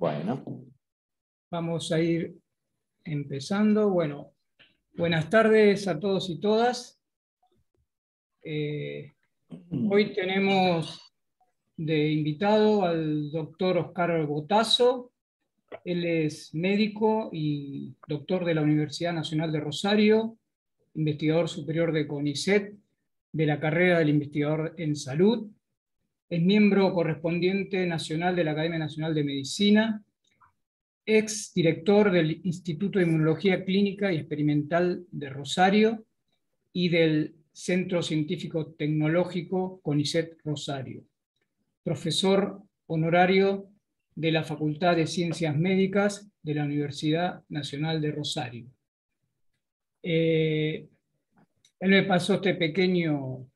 Bueno. Vamos a ir empezando. Bueno, buenas tardes a todos y todas. Eh, hoy tenemos de invitado al doctor Oscar Botazo. Él es médico y doctor de la Universidad Nacional de Rosario, investigador superior de CONICET, de la carrera del investigador en salud es miembro correspondiente nacional de la Academia Nacional de Medicina, ex director del Instituto de Inmunología Clínica y Experimental de Rosario y del Centro Científico Tecnológico CONICET Rosario, profesor honorario de la Facultad de Ciencias Médicas de la Universidad Nacional de Rosario. Eh, él me pasó este pequeño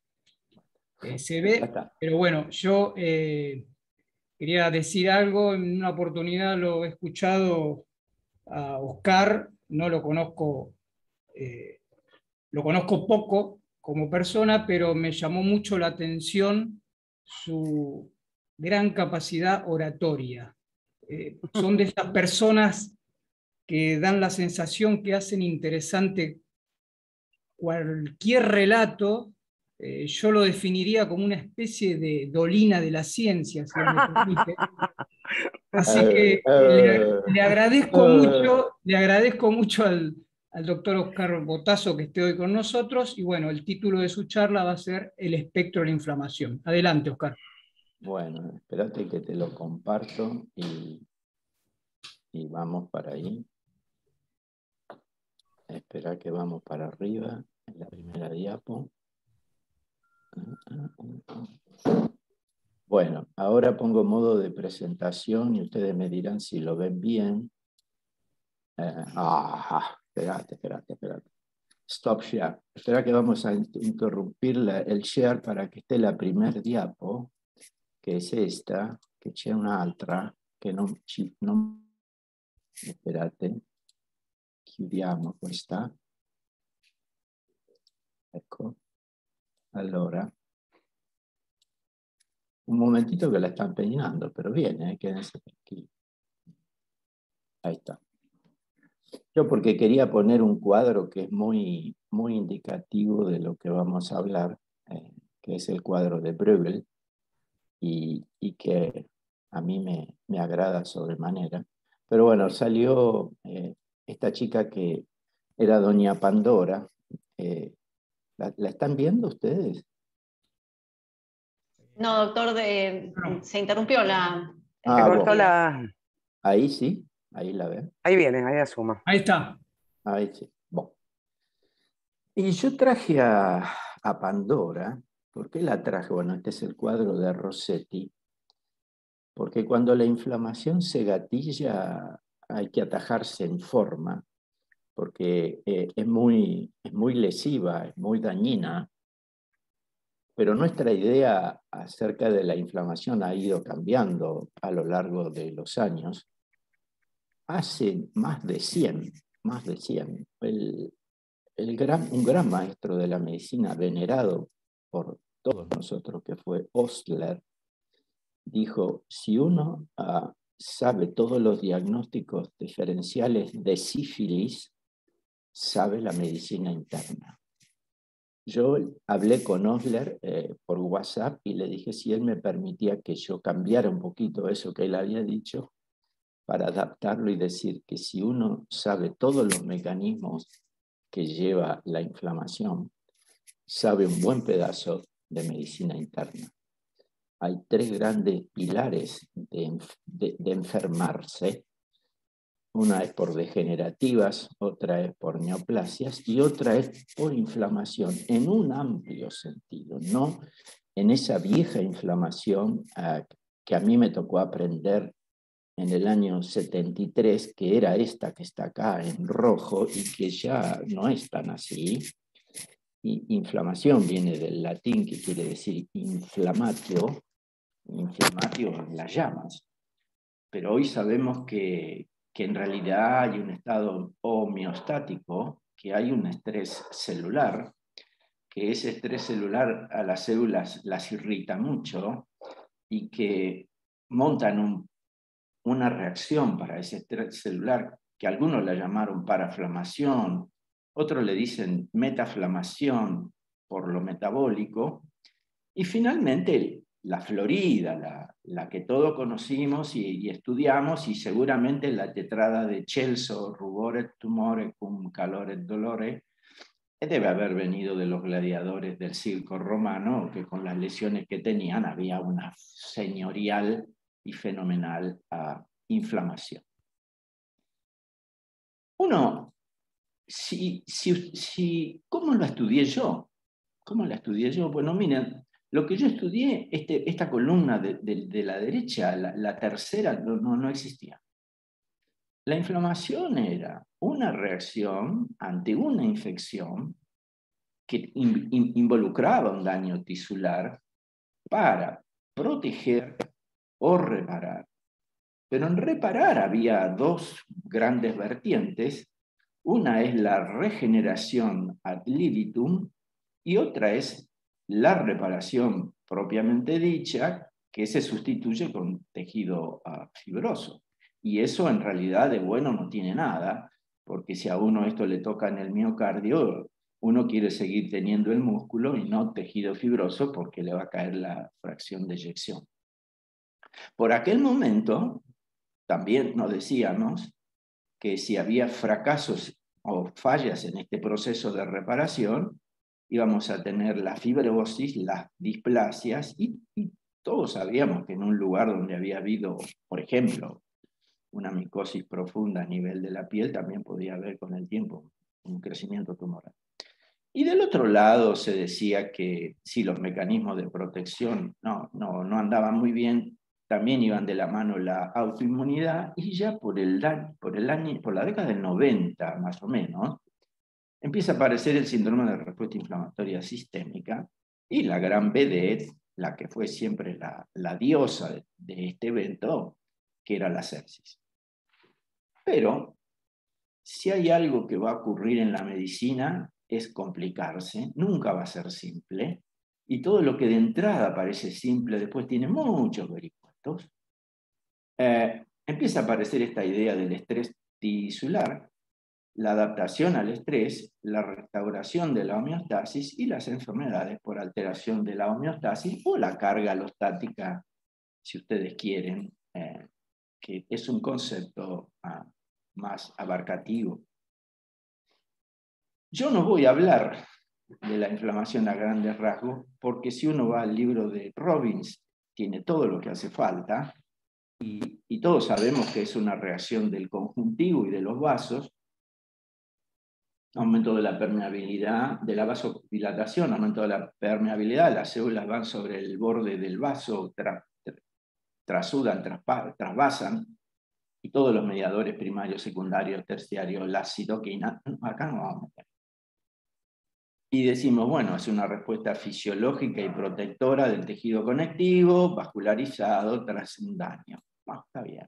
eh, se ve, pero bueno, yo eh, quería decir algo, en una oportunidad lo he escuchado a Oscar, no lo conozco, eh, lo conozco poco como persona, pero me llamó mucho la atención su gran capacidad oratoria. son de esas personas que dan la sensación que hacen interesante cualquier relato eh, yo lo definiría como una especie de dolina de la ciencia, si me permite. Así que eh, eh, le, agradezco mucho, le agradezco mucho al, doctor Oscar Botazo que esté hoy con nosotros. Y bueno, el título de su charla va a ser El espectro de la inflamación. Adelante, Oscar. Bueno, espérate que te lo comparto y, y vamos para ahí. Espera que vamos para arriba en la primera diapo. Bueno, ahora pongo modo de presentación y ustedes me dirán si lo ven bien. Eh, ah, espérate, espérate, espérate. Stop share. Espera que vamos a interrumpir el share para que esté la primer diapo, que es esta, que c'è un'altra, che non ci... Non... Esperate, chiudiamo questa. Ecco. Allora, un momentito que la están peinando, pero viene, eh, quédense aquí. Ahí está. Yo porque quería poner un cuadro que es muy, muy indicativo de lo que vamos a hablar, eh, que es el cuadro de Bruegel, y, que a mí me, me, agrada sobremanera. Pero bueno, salió eh, esta chica que era Doña Pandora, ¿La, están viendo ustedes? No, doctor, se interrumpió la... Ah, ahí sí, ahí la ven. Ahí vienen, ahí asuma. Ahí está. Ahí sí. Y yo traje a, a Pandora, ¿por qué la traje? Bueno, este es el cuadro de Rossetti, porque cuando la inflamación se gatilla hay que atajarse en forma porque eh, es, muy, es muy lesiva, es muy dañina, pero nuestra idea acerca de la inflamación ha ido cambiando a lo largo de los años. Hace más de 100, más de 100, el, gran, un gran maestro de la medicina venerado por todos nosotros, que fue Osler, dijo, si uno ah, sabe todos los diagnósticos diferenciales de sífilis, sabe la medicina interna. Yo hablé con Osler eh, por WhatsApp y le dije si él me permitía que yo cambiara un poquito eso que él había dicho para adaptarlo y decir que si uno sabe todos los mecanismos que lleva la inflamación, sabe un buen pedazo de medicina interna. Hay tres grandes pilares de enfermarse una es por degenerativas, otra es por neoplasias y otra es por inflamación, en un amplio sentido, no en esa vieja inflamación que a mí me tocó aprender en el año 73, que era esta que está acá en rojo y que ya no es tan así. Y inflamación viene del latín que quiere decir inflamatio, inflamatio en las llamas. Pero hoy sabemos que, que en realidad hay un estado homeostático, que hay un estrés celular, que ese estrés celular a las células las irrita mucho y que montan un una reacción para ese estrés celular que algunos la llamaron paraflamación, otros le dicen metaflamación por lo metabólico, y finalmente la Florida, la, que todos conocimos y, estudiamos, y seguramente la tetrada de Celso, rubore, tumore, cum calore, dolore, debe haber venido de los gladiadores del circo romano, que con las lesiones que tenían había una señorial y fenomenal ah, inflamación. Uno, si, si, ¿cómo lo estudié yo? ¿Cómo la estudié yo? Bueno, miren, lo que yo estudié, este, esta columna de, la derecha, la, tercera, no, no, existía. La inflamación era una reacción ante una infección que involucraba un daño tisular para proteger o reparar. Pero en reparar había dos grandes vertientes. Una es la regeneración ad libitum y otra es la reparación propiamente dicha, que se sustituye con tejido ah, fibroso. Y eso en realidad de bueno no tiene nada, porque si a uno esto le toca en el miocardio, uno quiere seguir teniendo el músculo y no tejido fibroso porque le va a caer la fracción de eyección. Por aquel momento, también nos decíamos que si había fracasos o fallas en este proceso de reparación, íbamos a tener la fibrosis, las displasias, y, todos sabíamos que en un lugar donde había habido, por ejemplo, una micosis profunda a nivel de la piel, también podía haber con el tiempo un crecimiento tumoral. Y del otro lado se decía que si los mecanismos de protección no, no, no andaban muy bien, también iban de la mano la autoinmunidad y ya por, el, por, el año, por la década del 90 más o menos, empieza a aparecer el síndrome de respuesta inflamatoria sistémica y la gran vedette, la que fue siempre la, diosa de, de, este evento, que era la sepsis. Pero si hay algo que va a ocurrir en la medicina es complicarse, nunca va a ser simple, y todo lo que de entrada parece simple después tiene muchos vericuetos. Eh, empieza a aparecer esta idea del estrés tisular, la adaptación al estrés, la restauración de la homeostasis y las enfermedades por alteración de la homeostasis o la carga alostática, si ustedes quieren, eh, que es un concepto ah, más abarcativo. Yo no voy a hablar de la inflamación a grandes rasgos, porque si uno va al libro de Robbins, tiene todo lo que hace falta, y, y todos sabemos que es una reacción del conjuntivo y de los vasos, aumento de la permeabilidad, de la vasodilatación, aumento de la permeabilidad, las células van sobre el borde del vaso, trasudan, trasvasan, y todos los mediadores primarios, secundarios, terciarios, la citoquina, acá no vamos a meter. Y decimos, bueno, es una respuesta fisiológica y protectora del tejido conectivo, vascularizado tras un daño. está bien,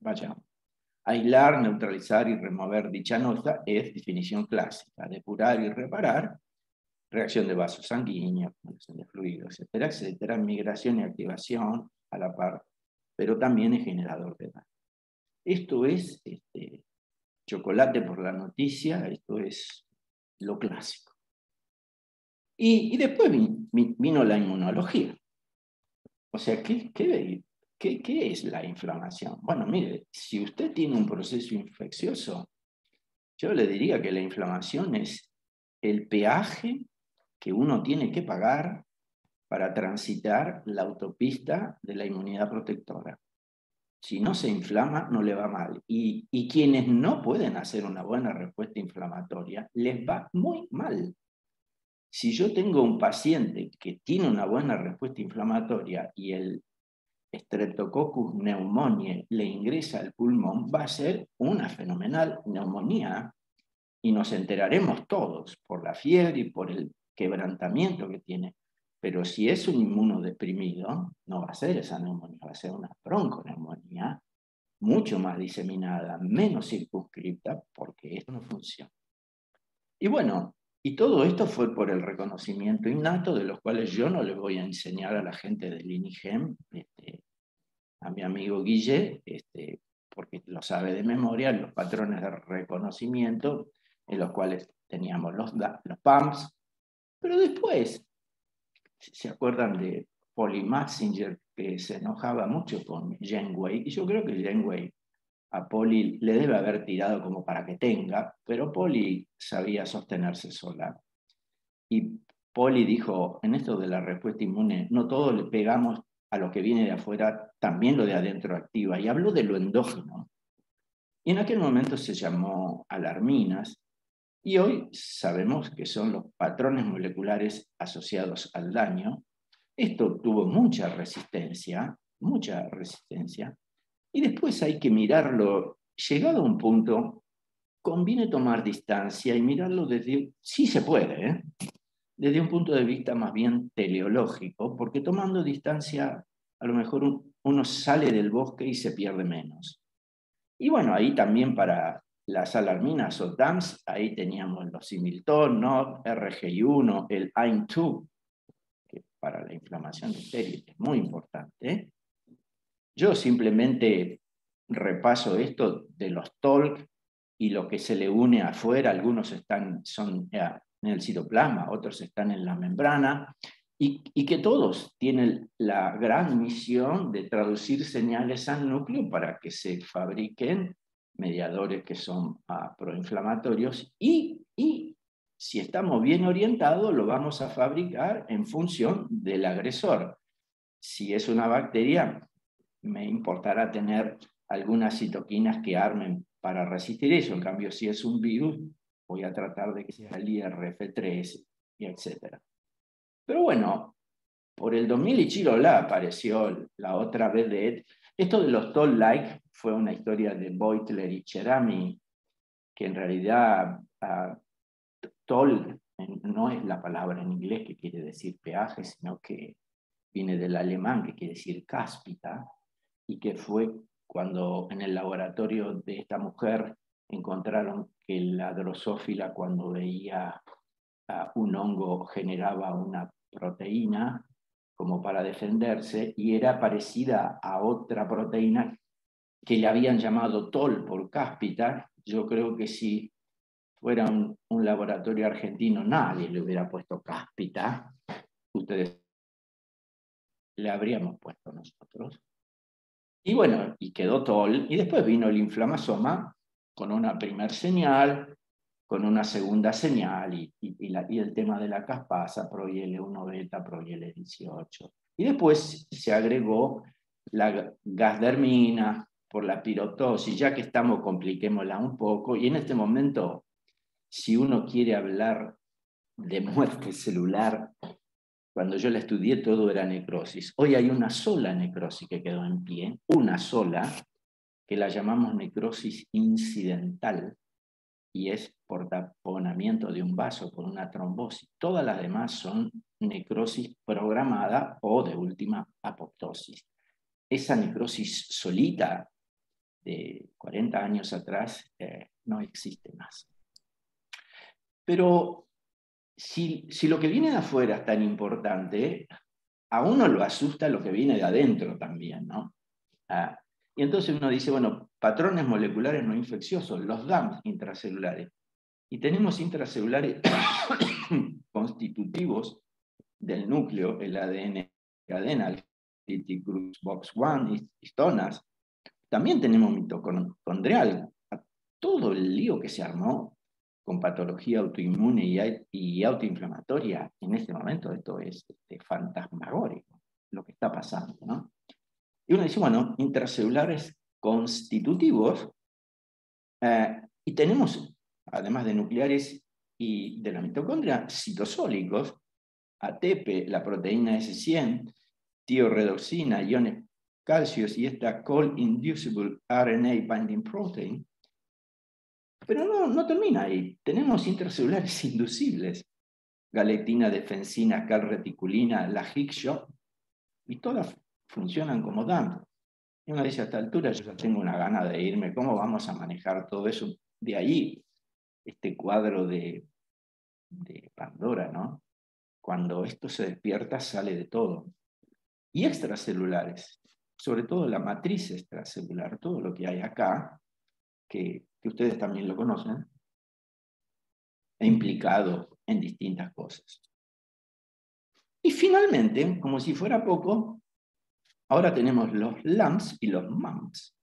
vayamos. Aislar, neutralizar y remover dicha nota es definición clásica. Depurar y reparar, reacción de vasos sanguíneos, de fluidos, etcétera, etcétera, migración y activación a la par, pero también es generador de daño. Esto es este, chocolate por la noticia, esto es lo clásico. Y, después vino la inmunología. O sea, ¿qué, qué, ¿Qué, es la inflamación? Bueno, mire, si usted tiene un proceso infeccioso, yo le diría que la inflamación es el peaje que uno tiene que pagar para transitar la autopista de la inmunidad protectora. Si no se inflama, no le va mal. Y, y, quienes no pueden hacer una buena respuesta inflamatoria, les va muy mal. Si yo tengo un paciente que tiene una buena respuesta inflamatoria y el Streptococcus pneumoniae le ingresa al pulmón, va a ser una fenomenal neumonía y nos enteraremos todos por la fiebre y por el quebrantamiento que tiene. Pero si es un inmunodeprimido, no va a ser esa neumonía, va a ser una bronconeumonía mucho más diseminada, menos circunscripta, porque esto no funciona. Y bueno, y todo esto fue por el reconocimiento innato, de los cuales yo no le voy a enseñar a la gente del INIGEM este, a mi amigo Guille, este, porque lo sabe de memoria, los patrones de reconocimiento en los cuales teníamos los, los PAMS, pero después, ¿se acuerdan de Polly Maxinger, que se enojaba mucho con Janeway? Y yo creo que Janeway a Polly le debe haber tirado como para que tenga, pero Polly sabía sostenerse sola. Y Polly dijo, en esto de la respuesta inmune, no todo le pegamos a lo que viene de afuera, también lo de adentro activa. Y habló de lo endógeno. Y en aquel momento se llamó alarminas, y hoy sabemos que son los patrones moleculares asociados al daño. Esto tuvo mucha resistencia, mucha resistencia, y después hay que mirarlo, llegado a un punto, conviene tomar distancia y mirarlo desde, sí se puede, ¿eh? Desde un punto de vista más bien teleológico, porque tomando distancia a lo mejor uno sale del bosque y se pierde menos. Y bueno, ahí también para las alarminas o DAMS, ahí teníamos los Similton, NOT, RGI1, el AIN2, que para la inflamación de estéril es muy importante. Yo simplemente repaso esto de los TOLC y lo que se le une afuera, algunos están, son en el citoplasma, otros están en la membrana, y, que todos tienen la gran misión de traducir señales al núcleo para que se fabriquen mediadores que son ah, proinflamatorios y, y si estamos bien orientados lo vamos a fabricar en función del agresor. Si es una bacteria, me importará tener algunas citoquinas que armen para resistir eso. En cambio, si es un virus, voy a tratar de que sea el IRF3 y etc. Pero bueno, por el 2000 y Chirola apareció la otra vez de Esto de los toll-like fue una historia de Beutler y Cherami, que en realidad uh, toll no es la palabra en inglés que quiere decir peaje, sino que viene del alemán que quiere decir cáspita, y que fue cuando en el laboratorio de esta mujer encontraron que la drosófila cuando veía a un hongo generaba una proteína como para defenderse y era parecida a otra proteína que le habían llamado TOL por cáspita. Yo creo que si fuera un, un laboratorio argentino nadie le hubiera puesto cáspita. Ustedes le habríamos puesto nosotros. Y bueno, y quedó TOL, y después vino el inflamasoma con una primer señal, con una segunda señal, y, el tema de la caspasa, ProIL1 beta, ProIL18. Y después se agregó la gasdermina por la pirotosis, ya que estamos, compliquémosla un poco, y en este momento, si uno quiere hablar de muerte celular, cuando yo la estudié todo era necrosis. Hoy hay una sola necrosis que quedó en pie, una sola, que la llamamos necrosis incidental, y es por taponamiento de un vaso por una trombosis. Todas las demás son necrosis programada o de última apoptosis. Esa necrosis solita de 40 años atrás eh, no existe más. Pero si, lo que viene de afuera es tan importante, a uno lo asusta lo que viene de adentro también, ¿no? Ah, y entonces uno dice, bueno, patrones moleculares no infecciosos, los DAMs intracelulares. Y tenemos intracelulares constitutivos del núcleo, el ADN cadena, el box 1, histonas. También tenemos mitocondrial. Todo el lío que se armó con patología autoinmune y, autoinflamatoria, en este momento esto es este, fantasmagórico, lo que está pasando. ¿no? Y uno dice, bueno, intracelulares constitutivos, eh, y tenemos, además de nucleares y de la mitocondria, citosólicos, ATP, la proteína S100, tioredoxina, iones calcios y esta Col-Inducible RNA Binding Protein, pero no, no termina ahí. Tenemos intracelulares inducibles. Galetina, defensina, calreticulina, la Hickshot, y todas funcionan como DAM. Y uno dice, a esta altura yo ya tengo una gana de irme, ¿cómo vamos a manejar todo eso? De ahí, este cuadro de, de Pandora, ¿no? Cuando esto se despierta, sale de todo. Y extracelulares. sobre todo la matriz extracelular, todo lo que hay acá, que, que ustedes también lo conocen, e implicado en distintas cosas. Y finalmente, como si fuera poco, ahora tenemos los LAMPS y los MAMPS.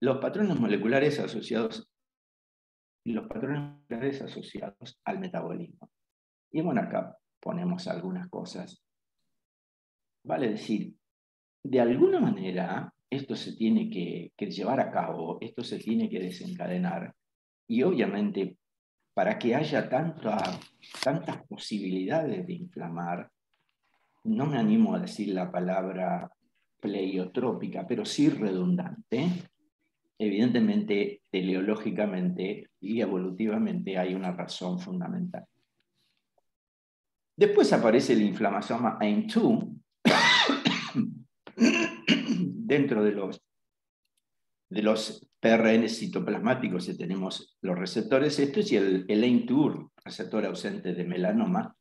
Los patrones moleculares asociados los patrones moleculares asociados al metabolismo. Y bueno, acá ponemos algunas cosas. Vale decir, de alguna manera esto se tiene que, llevar a cabo, esto se tiene que desencadenar. Y obviamente, para que haya tantas posibilidades de inflamar, no me animo a decir la palabra pleiotrópica, pero sí redundante, evidentemente, teleológicamente y evolutivamente hay una razón fundamental. Después aparece el inflamasoma AIM2 dentro de los, de los PRN citoplasmáticos tenemos los receptores estos y el, el AIM2, receptor ausente de melanoma,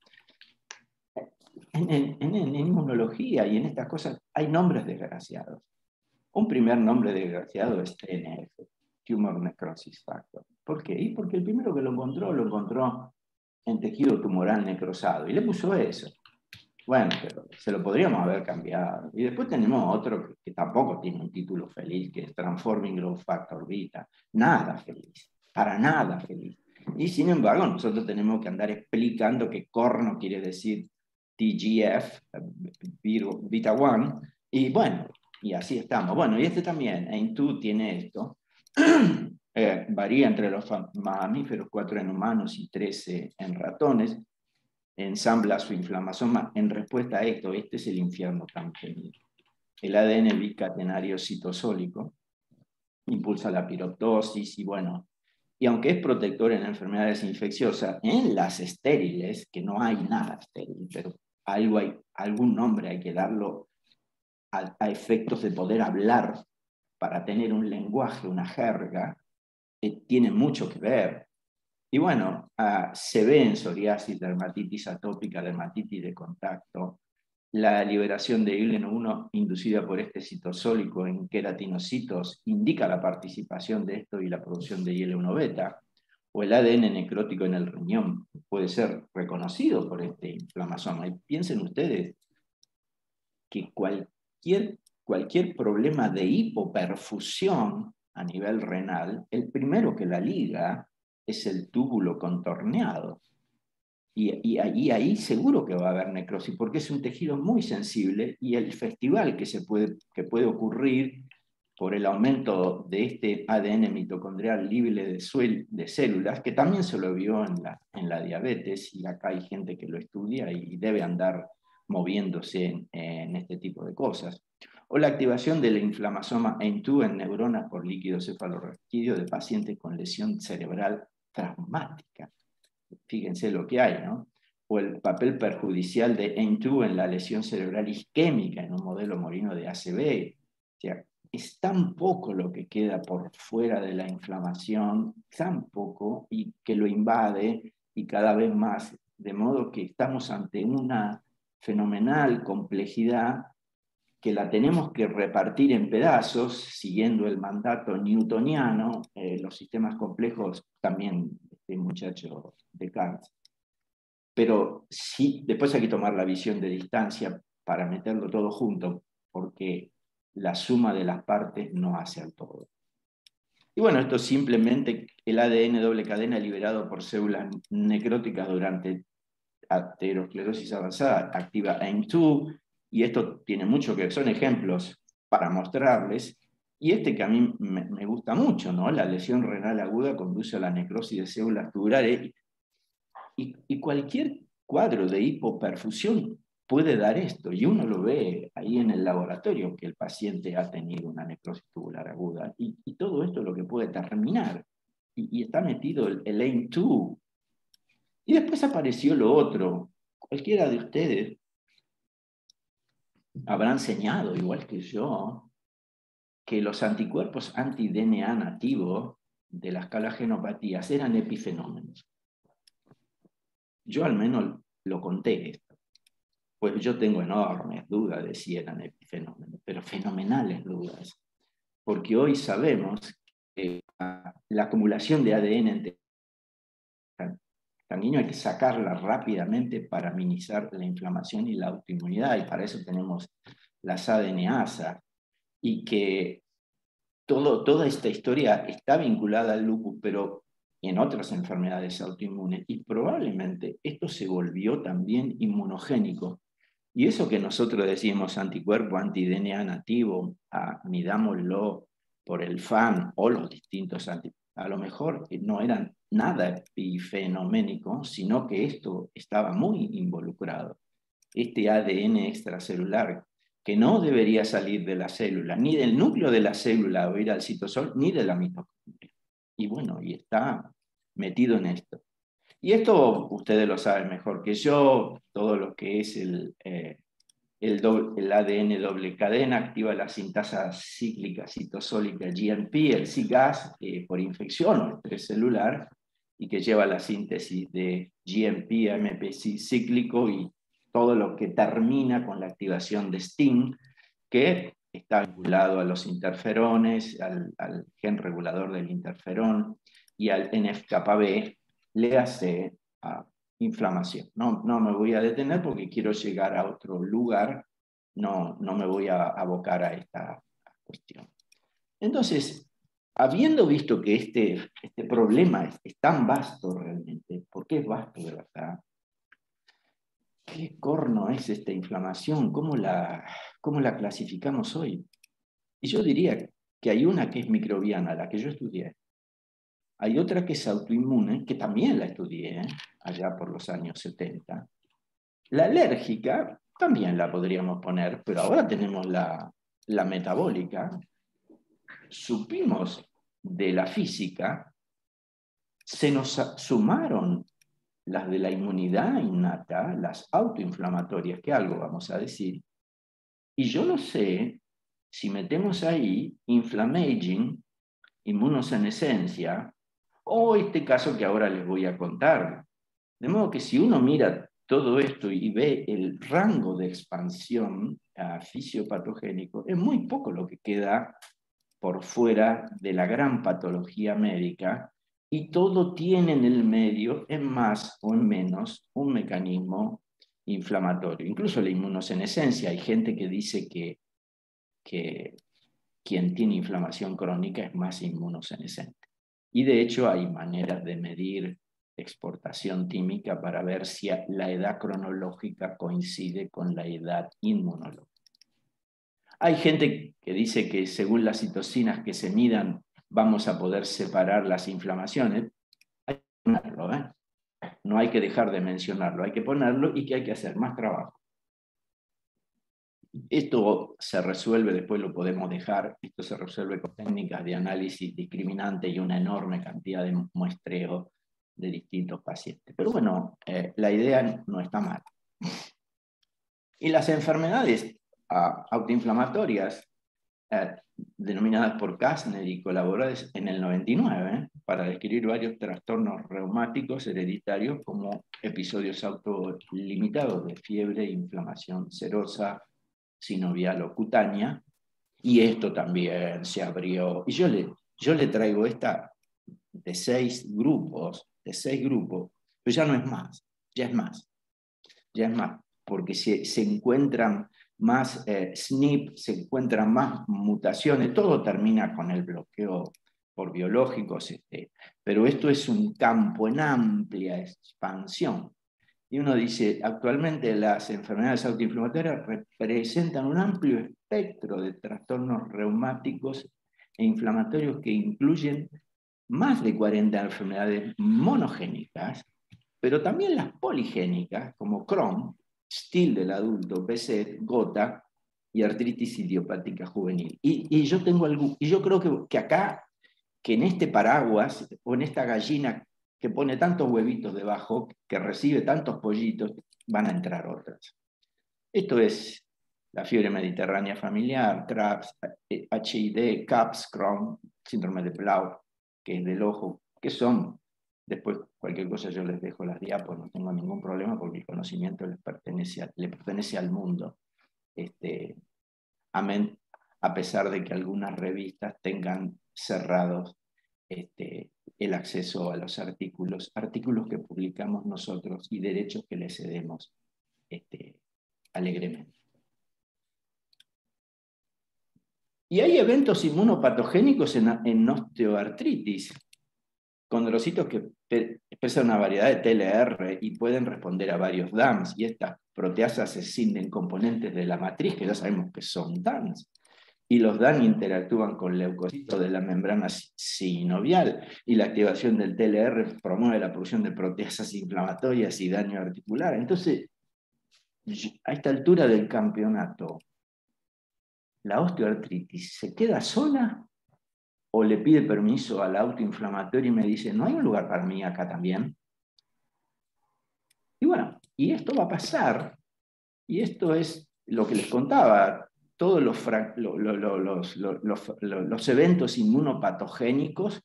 en, inmunología y en estas cosas hay nombres desgraciados. Un primer nombre desgraciado es TNF, Tumor Necrosis Factor. ¿Por qué? Y porque el primero que lo encontró, lo encontró en tejido tumoral necrosado y le puso eso. Bueno, pero se lo podríamos haber cambiado. Y después tenemos otro que, tampoco tiene un título feliz, que es Transforming Growth Factor Beta. Nada feliz, para nada feliz. Y sin embargo, nosotros tenemos que andar explicando que corno quiere decir TGF, beta 1, y bueno, y así estamos. Bueno, y este también, EIN2 tiene esto, eh, varía entre los mamíferos, 4 en humanos y 13 en ratones, ensambla su inflamasoma en respuesta a esto, este es el infierno tan genial. El ADN bicatenario citosólico impulsa la piroptosis y bueno, y aunque es protector en enfermedades infecciosas, en las estériles, que no hay nada estéril, pero algo hay, algún nombre hay que darlo a, efectos de poder hablar para tener un lenguaje, una jerga, eh, tiene mucho que ver. Y bueno, ah, se ve en psoriasis, dermatitis atópica, dermatitis de contacto, la liberación de IL-1 inducida por este citosólico en queratinocitos indica la participación de esto y la producción de IL-1 beta, o el ADN necrótico en el riñón puede ser reconocido por este inflamasoma. Y piensen ustedes que cualquier, cualquier problema de hipoperfusión a nivel renal, el primero que la liga es el túbulo contorneado. Y, ahí seguro que va a haber necrosis, porque es un tejido muy sensible y el festival que, se puede, que puede ocurrir por el aumento de este ADN mitocondrial libre de, de células, que también se lo vio en la, en la, diabetes, y acá hay gente que lo estudia y debe andar moviéndose en, este tipo de cosas. O la activación de la inflamasoma AIM2 en neuronas por líquido cefalorraquídeo de pacientes con lesión cerebral traumática fíjense lo que hay, ¿no? O el papel perjudicial de AIM2 en la lesión cerebral isquémica en un modelo morino de ACV. O sea, es tan poco lo que queda por fuera de la inflamación, tan poco, y que lo invade y cada vez más, de modo que estamos ante una fenomenal complejidad que la tenemos que repartir en pedazos, siguiendo el mandato newtoniano, eh, los sistemas complejos también este muchacho de Kant. Pero sí, después hay que tomar la visión de distancia para meterlo todo junto, porque la suma de las partes no hace al todo. Y bueno, esto es simplemente el ADN doble cadena liberado por células necróticas durante aterosclerosis avanzada activa AIM2, y esto tiene mucho que ver, son ejemplos para mostrarles, y este que a mí me, gusta mucho, ¿no? La lesión renal aguda conduce a la necrosis de células tubulares y, y, cualquier cuadro de hipoperfusión puede dar esto. Y uno lo ve ahí en el laboratorio que el paciente ha tenido una necrosis tubular aguda. Y, todo esto es lo que puede terminar. Y, está metido el, el AIM2. Y después apareció lo otro. Cualquiera de ustedes habrá enseñado, igual que yo, que los anticuerpos anti-DNA nativos de las calagenopatías eran epifenómenos. Yo al menos lo conté esto. Pues yo tengo enormes dudas de si eran epifenómenos, pero fenomenales dudas, porque hoy sabemos que la acumulación de ADN en sanguíneo hay que sacarla rápidamente para minimizar la inflamación y la autoinmunidad, y para eso tenemos las ADNasa, y que todo, toda esta historia está vinculada al lupus, pero en otras enfermedades autoinmunes, y probablemente esto se volvió también inmunogénico. Y eso que nosotros decimos anticuerpo, anti-DNA nativo, ah, midámoslo por el FAN o los distintos anticuerpos, a lo mejor no eran nada epifenoménico, sino que esto estaba muy involucrado. Este ADN extracelular que no debería salir de la célula, ni del núcleo de la célula o ir al citosol, ni de la mitocondria. Y bueno, y está metido en esto. Y esto ustedes lo saben mejor que yo, todo lo que es el, eh, el, ADN doble cadena activa la sintasa cíclica citosólica GNP, el CIGAS, por infección o estrés celular, y que lleva la síntesis de GMP MPC cíclico y todo lo que termina con la activación de STING, que está vinculado a los interferones, al, gen regulador del interferón y al NFKB, le hace a inflamación. No, no me voy a detener porque quiero llegar a otro lugar, no, no me voy a abocar a esta cuestión. Entonces, habiendo visto que este, este problema es, tan vasto realmente, ¿por qué es vasto de verdad? ¿Qué corno es esta inflamación? ¿Cómo la, cómo la clasificamos hoy? Y yo diría que hay una que es microbiana, la que yo estudié, hay otra que es autoinmune, que también la estudié allá por los años 70. La alérgica también la podríamos poner, pero ahora tenemos la, la metabólica. Supimos de la física, se nos sumaron las de la inmunidad innata, las autoinflamatorias, que algo vamos a decir, y yo no sé si metemos ahí inflammaging, inmunosenescencia, o este caso que ahora les voy a contar. De modo que si uno mira todo esto y ve el rango de expansión fisiopatogénico, es muy poco lo que queda por fuera de la gran patología médica y todo tiene en el medio, en más o en menos, un mecanismo inflamatorio. Incluso la inmunosenescencia, hay gente que dice que, que quien tiene inflamación crónica es más inmunosenescente. Y de hecho hay maneras de medir exportación tímica para ver si la edad cronológica coincide con la edad inmunológica. Hay gente que dice que según las citocinas que se midan vamos a poder separar las inflamaciones. Hay que ponerlo, ¿eh? No hay que dejar de mencionarlo, hay que ponerlo y que hay que hacer más trabajo. Esto se resuelve, después lo podemos dejar, esto se resuelve con técnicas de análisis discriminante y una enorme cantidad de muestreo de distintos pacientes. Pero bueno, eh, la idea no está mal. Y las enfermedades ah, autoinflamatorias, eh, denominadas por Kastner y colaboradas en el 99, para describir varios trastornos reumáticos hereditarios como episodios autolimitados de fiebre, inflamación serosa, sinovial o cutánea, y esto también se abrió. Y yo le, yo le traigo esta de seis grupos, de seis grupos, pero ya no es más, ya es más, ya es más, porque se, se encuentran más eh, SNP, se encuentran más mutaciones, todo termina con el bloqueo por biológicos, este, pero esto es un campo en amplia expansión. Y uno dice, actualmente las enfermedades autoinflamatorias representan un amplio espectro de trastornos reumáticos e inflamatorios que incluyen más de 40 enfermedades monogénicas, pero también las poligénicas, como Crohn, STIL del adulto, BSET, gota y artritis idiopática juvenil. Y, yo, tengo algo, y yo creo que, que acá, que en este paraguas o en esta gallina que pone tantos huevitos debajo, que recibe tantos pollitos, van a entrar otras. Esto es la fiebre mediterránea familiar, TRAPS, HID, CAPS, Crohn, síndrome de Blau, que es del ojo, que son Después, cualquier cosa yo les dejo las diapos, no tengo ningún problema porque mi conocimiento les pertenece le pertenece al mundo. Este, amén, a pesar de que algunas revistas tengan cerrados este, el acceso a los artículos, artículos que publicamos nosotros y derechos que les cedemos este, alegremente. Y hay eventos inmunopatogénicos en, en osteoartritis, condrocitos que expresan una variedad de TLR y pueden responder a varios DAMs, y estas proteasas se cinden componentes de la matriz, que ya sabemos que son DAMs y los DAN interactúan con leucocitos de la membrana sinovial y la activación del TLR promueve la producción de proteasas inflamatorias y daño articular. Entonces, a esta altura del campeonato, ¿la osteoartritis se queda sola o le pide permiso al autoinflamatorio y me dice, ¿no hay un lugar para mí acá también? Y bueno, y esto va a pasar, y esto es lo que les contaba, todos los, los, eventos inmunopatogénicos,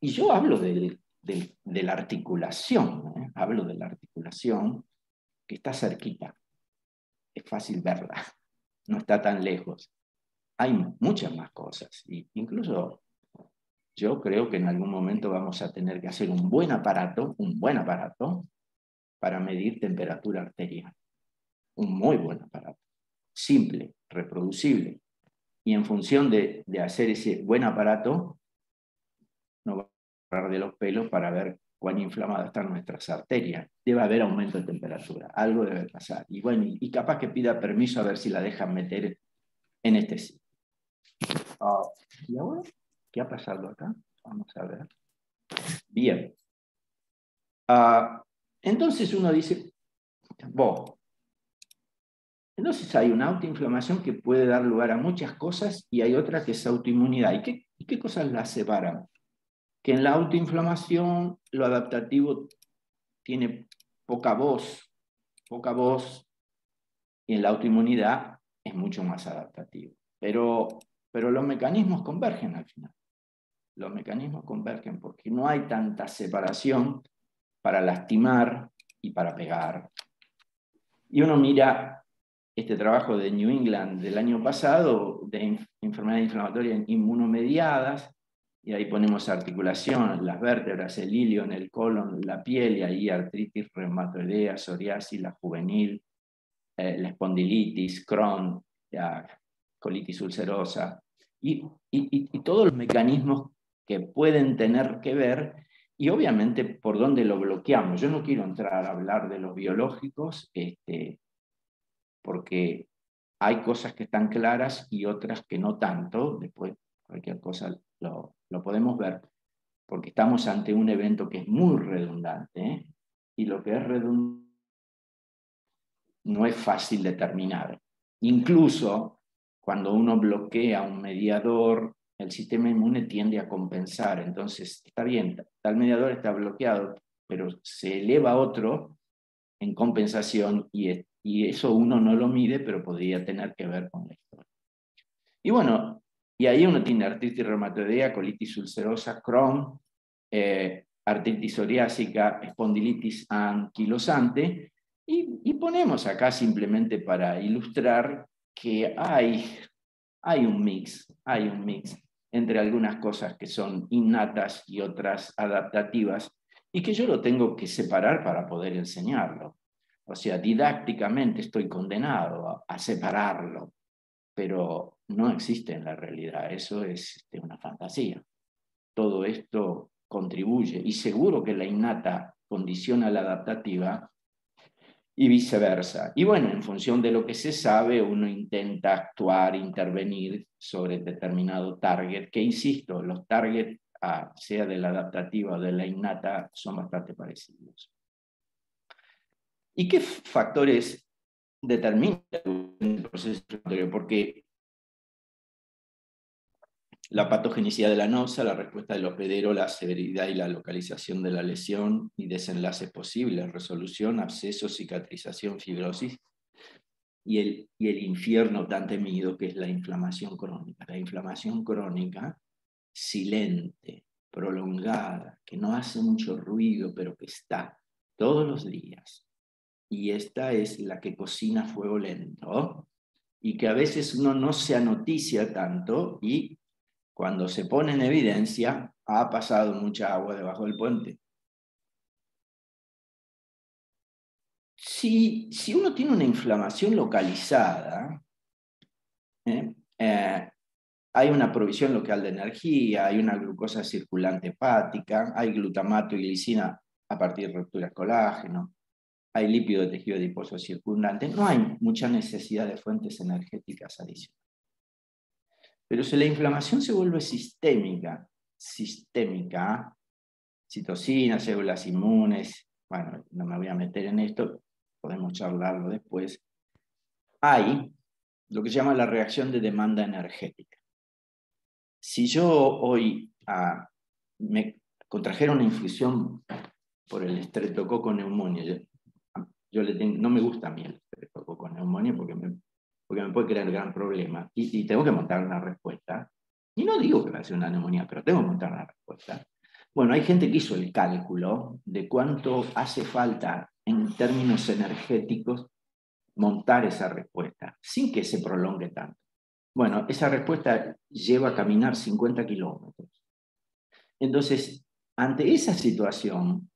y yo hablo de, la articulación, ¿eh? hablo de la articulación que está cerquita, es fácil verla, no está tan lejos. Hay muchas más cosas, y incluso yo creo que en algún momento vamos a tener que hacer un buen aparato, un buen aparato, para medir temperatura arterial. Un muy buen aparato simple, reproducible, y en función de, hacer ese buen aparato, nos va a hablar de los pelos para ver cuán inflamadas están nuestras arterias. Debe haber aumento de temperatura, algo debe pasar. Y bueno, y, capaz que pida permiso a ver si la dejan meter en este sitio. Ah, ¿Y ahora? ¿Qué ha pasado acá? Vamos a ver. Bien. Ah, entonces uno dice, entonces hay una autoinflamación que puede dar lugar a muchas cosas y hay otra que es autoinmunidad. ¿Y qué, qué cosas las separan? Que en la autoinflamación lo adaptativo tiene poca voz, poca voz, y en la autoinmunidad es mucho más adaptativo. Pero, pero los mecanismos convergen al final. Los mecanismos convergen porque no hay tanta separación para lastimar y para pegar. Y uno mira este trabajo de New England del año pasado de enfermedades inflamatorias inmunomediadas, y ahí ponemos articulación, las vértebras, el en el colon, la piel, y ahí artritis reumatoidea, psoriasis, la juvenil, eh, la espondilitis, Crohn, colitis ulcerosa, y, y, todos los mecanismos que pueden tener que ver y obviamente por dónde lo bloqueamos. Yo no quiero entrar a hablar de los biológicos, este, porque hay cosas que están claras y otras que no tanto, después cualquier cosa lo, podemos ver, porque estamos ante un evento que es muy redundante, ¿eh? y lo que es redundante no es fácil determinar. Incluso cuando uno bloquea un mediador, el sistema inmune tiende a compensar. Entonces, está bien, tal mediador está bloqueado, pero se eleva otro en compensación y, eso uno no lo mide, pero podría tener que ver con la historia. Y bueno, y ahí uno tiene artritis reumatoidea, colitis ulcerosa, Crohn, eh, artritis psoriásica, espondilitis anquilosante, y, y, ponemos acá simplemente para ilustrar que hay, hay un mix, hay un mix entre algunas cosas que son innatas y otras adaptativas, y que yo lo tengo que separar para poder enseñarlo. O sea, didácticamente estoy condenado a, separarlo, pero no existe en la realidad, eso es este, una fantasía. Todo esto contribuye y seguro que la innata condiciona la adaptativa y viceversa. Y bueno, en función de lo que se sabe, uno intenta actuar, intervenir sobre determinado target, que insisto, los targets, sea de la adaptativa o de la innata, son bastante parecidos. ¿Y qué factores determinan el proceso? Porque la patogenicidad de la nosa, la respuesta del hospedero, la severidad y la localización de la lesión y desenlaces posibles, resolución, absceso, cicatrización, fibrosis y el, y el infierno tan temido que es la inflamación crónica. La inflamación crónica silente, prolongada, que no hace mucho ruido, pero que está todos los días. Y esta es la que cocina fuego lento y que a veces uno no se anoticia tanto y cuando se pone en evidencia ha pasado mucha agua debajo del puente. Si, si uno tiene una inflamación localizada, ¿eh? Eh, hay una provisión local de energía, hay una glucosa circulante hepática, hay glutamato y glicina a partir de rupturas colágeno, hay lípido de tejido adiposo circundante, no hay mucha necesidad de fuentes energéticas adicionales. Pero si la inflamación se vuelve sistémica, sistémica, citocinas, células inmunes, bueno, no me voy a meter en esto, podemos charlarlo después, hay lo que se llama la reacción de demanda energética. Si yo hoy ah, me contrajera una infección por el estreptococo neumonía, yo, no me gusta a mí el estreptococo neumonía porque me, porque me puede crear gran problema y, tengo que montar una respuesta. Y no digo que va a ser una neumonía, pero tengo que montar una respuesta. Bueno, hay gente que hizo el cálculo de cuánto hace falta en términos energéticos montar esa respuesta sin que se prolongue tanto. Bueno, esa respuesta lleva a caminar 50 kilómetros. Entonces, ante esa situación,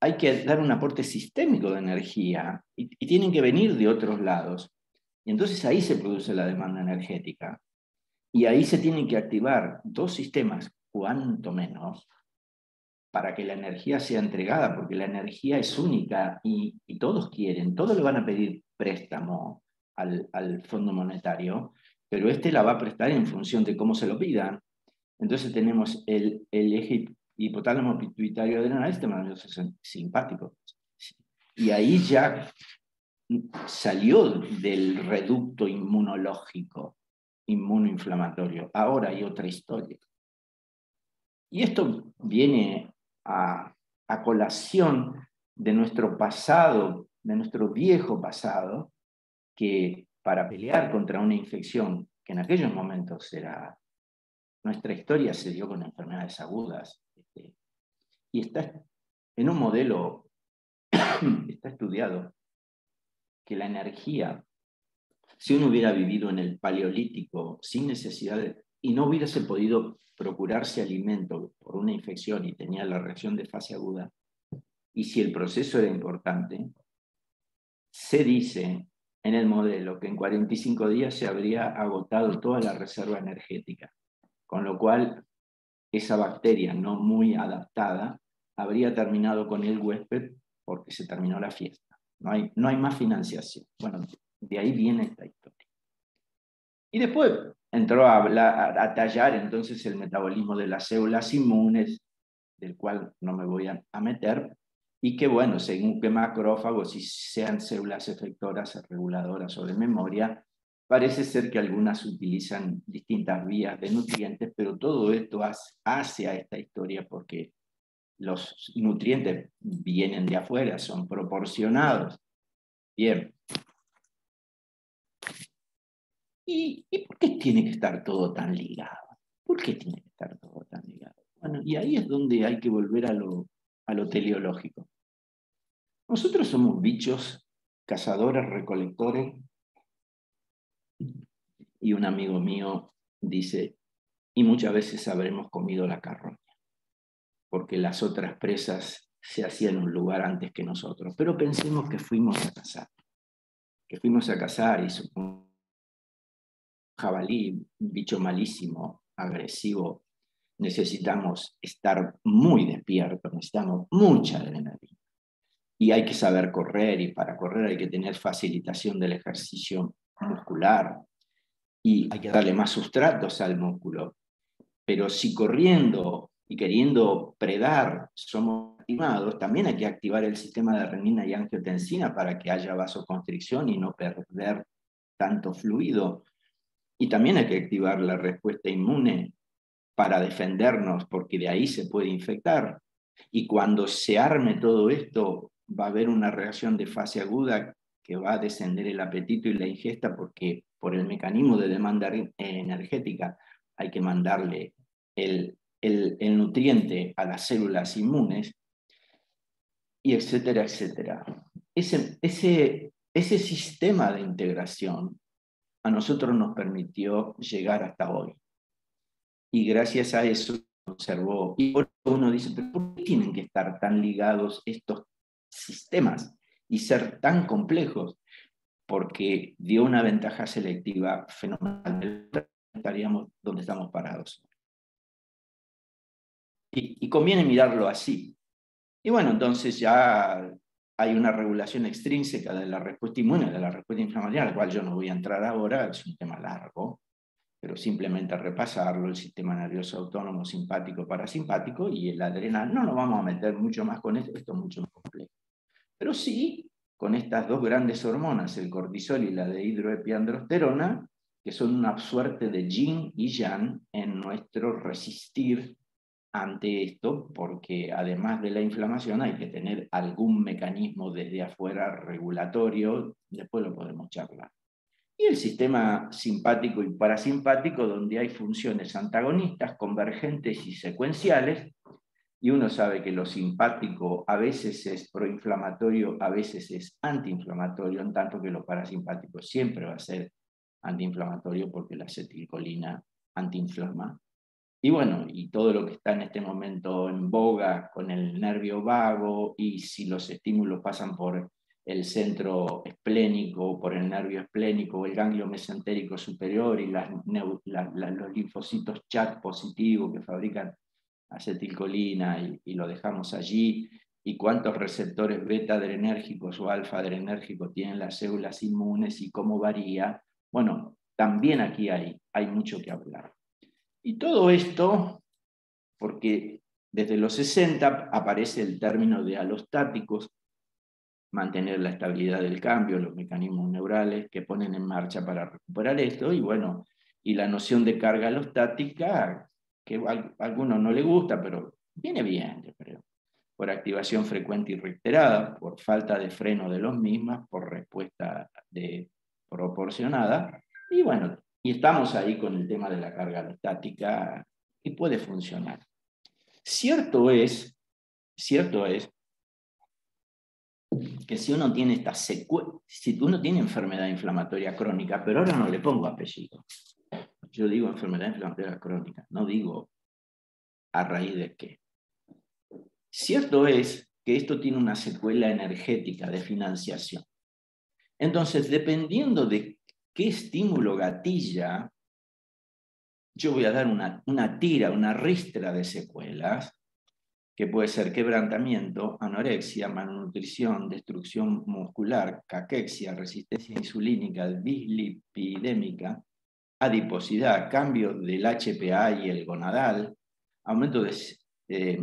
hay que dar un aporte sistémico de energía y, tienen que venir de otros lados. Entonces ahí se produce la demanda energética. Y ahí se tienen que activar dos sistemas, cuanto menos, para que la energía sea entregada, porque la energía es única y, todos quieren, todos le van a pedir préstamo al, Fondo Monetario, pero este la va a prestar en función de cómo se lo pidan. Entonces tenemos el, el eje hipotálamo pituitario adrenal, sistema nervioso simpático. Y ahí ya salió del reducto inmunológico, inmunoinflamatorio. Ahora hay otra historia. Y esto viene a, colación de nuestro pasado, de nuestro viejo pasado, que para pelear contra una infección que en aquellos momentos era... Nuestra historia se dio con enfermedades agudas. Este, y está en un modelo, está estudiado, que la energía, si uno hubiera vivido en el paleolítico sin necesidad y no hubiese podido procurarse alimento por una infección y tenía la reacción de fase aguda, y si el proceso era importante, se dice en el modelo que en 45 días se habría agotado toda la reserva energética, con lo cual esa bacteria no muy adaptada habría terminado con el huésped porque se terminó la fiesta. No hay, no hay más financiación. Bueno, de ahí viene esta historia. Y después entró a, a, tallar entonces el metabolismo de las células inmunes, del cual no me voy a meter, y que, bueno, según qué macrófagos, si sean células efectoras, reguladoras o de memoria, parece ser que algunas utilizan distintas vías de nutrientes, pero todo esto hace a esta historia porque los nutrientes vienen de afuera, son proporcionados. Bien. ¿Y, ¿Y, por qué tiene que estar todo tan ligado? ¿Por qué tiene que estar todo tan ligado? Bueno, y ahí es donde hay que volver a lo, a lo teleológico. Nosotros somos bichos, cazadores, recolectores, y un amigo mío dice, y muchas veces habremos comido la carroña, porque las otras presas se hacían un lugar antes que nosotros. Pero pensemos que fuimos a cazar, que fuimos a cazar y un jabalí, un bicho malísimo, agresivo, necesitamos estar muy despiertos, necesitamos mucha adrenalina. Y hay que saber correr y para correr hay que tener facilitación del ejercicio muscular y hay que darle más sustratos al músculo. Pero si corriendo y queriendo predar somos activados, también hay que activar el sistema de renina y angiotensina para que haya vasoconstricción y no perder tanto fluido. Y también hay que activar la respuesta inmune para defendernos, porque de ahí se puede infectar. Y cuando se arme todo esto, va a haber una reacción de fase aguda que va a descender el apetito y la ingesta, porque por el mecanismo de demanda energética hay que mandarle el el, nutriente a las células inmunes, y etcétera, etcétera. Ese, ese, ese sistema de integración a nosotros nos permitió llegar hasta hoy. Y gracias a eso observó, y uno dice, pero ¿por qué tienen que estar tan ligados estos sistemas y ser tan complejos? Porque dio una ventaja selectiva fenomenal. Estaríamos donde estamos parados. Y, conviene mirarlo así. Y bueno, entonces ya hay una regulación extrínseca de la respuesta inmune, de la respuesta inflamatoria, al cual yo no voy a entrar ahora, es un tema largo, pero simplemente repasarlo, el sistema nervioso autónomo simpático, parasimpático y el adrenal. No nos vamos a meter mucho más con esto, esto es mucho más complejo. Pero sí, con estas dos grandes hormonas, el cortisol y la de hidroepiandrosterona, que son una suerte de yin y yang en nuestro resistir ante esto, porque además de la inflamación hay que tener algún mecanismo desde afuera regulatorio, después lo podemos charlar. Y el sistema simpático y parasimpático, donde hay funciones antagonistas, convergentes y secuenciales, y uno sabe que lo simpático a veces es proinflamatorio, a veces es antiinflamatorio, en tanto que lo parasimpático siempre va a ser antiinflamatorio porque la acetilcolina antiinflama y bueno, y todo lo que está en este momento en boga con el nervio vago y si los estímulos pasan por el centro esplénico, por el nervio esplénico el ganglio mesentérico superior y los linfocitos chat positivos que fabrican acetilcolina y, y, lo dejamos allí, y cuántos receptores beta adrenérgicos o alfa adrenérgicos tienen las células inmunes y cómo varía, bueno, también aquí hay, hay mucho que hablar. Y todo esto, porque desde los 60 aparece el término de alostáticos, mantener la estabilidad del cambio, los mecanismos neurales que ponen en marcha para recuperar esto, y bueno, y la noción de carga alostática, que a algunos no le gusta, pero viene bien, yo creo, por activación frecuente y reiterada, por falta de freno de los mismas, por respuesta de, proporcionada, y bueno, y estamos ahí con el tema de la carga alostática y puede funcionar. Cierto es, cierto es que si uno tiene esta si tiene enfermedad inflamatoria crónica, pero ahora no le pongo apellido, yo digo enfermedad inflamatoria crónica, no digo a raíz de qué. Cierto es que esto tiene una secuela energética de financiación. Entonces, dependiendo de qué estímulo gatilla, yo voy a dar una, una tira, una ristra de secuelas, que puede ser quebrantamiento, anorexia, malnutrición, destrucción muscular, caquexia, resistencia insulínica, dislipidémica, adiposidad, cambio del HPA y el gonadal, aumento de, eh,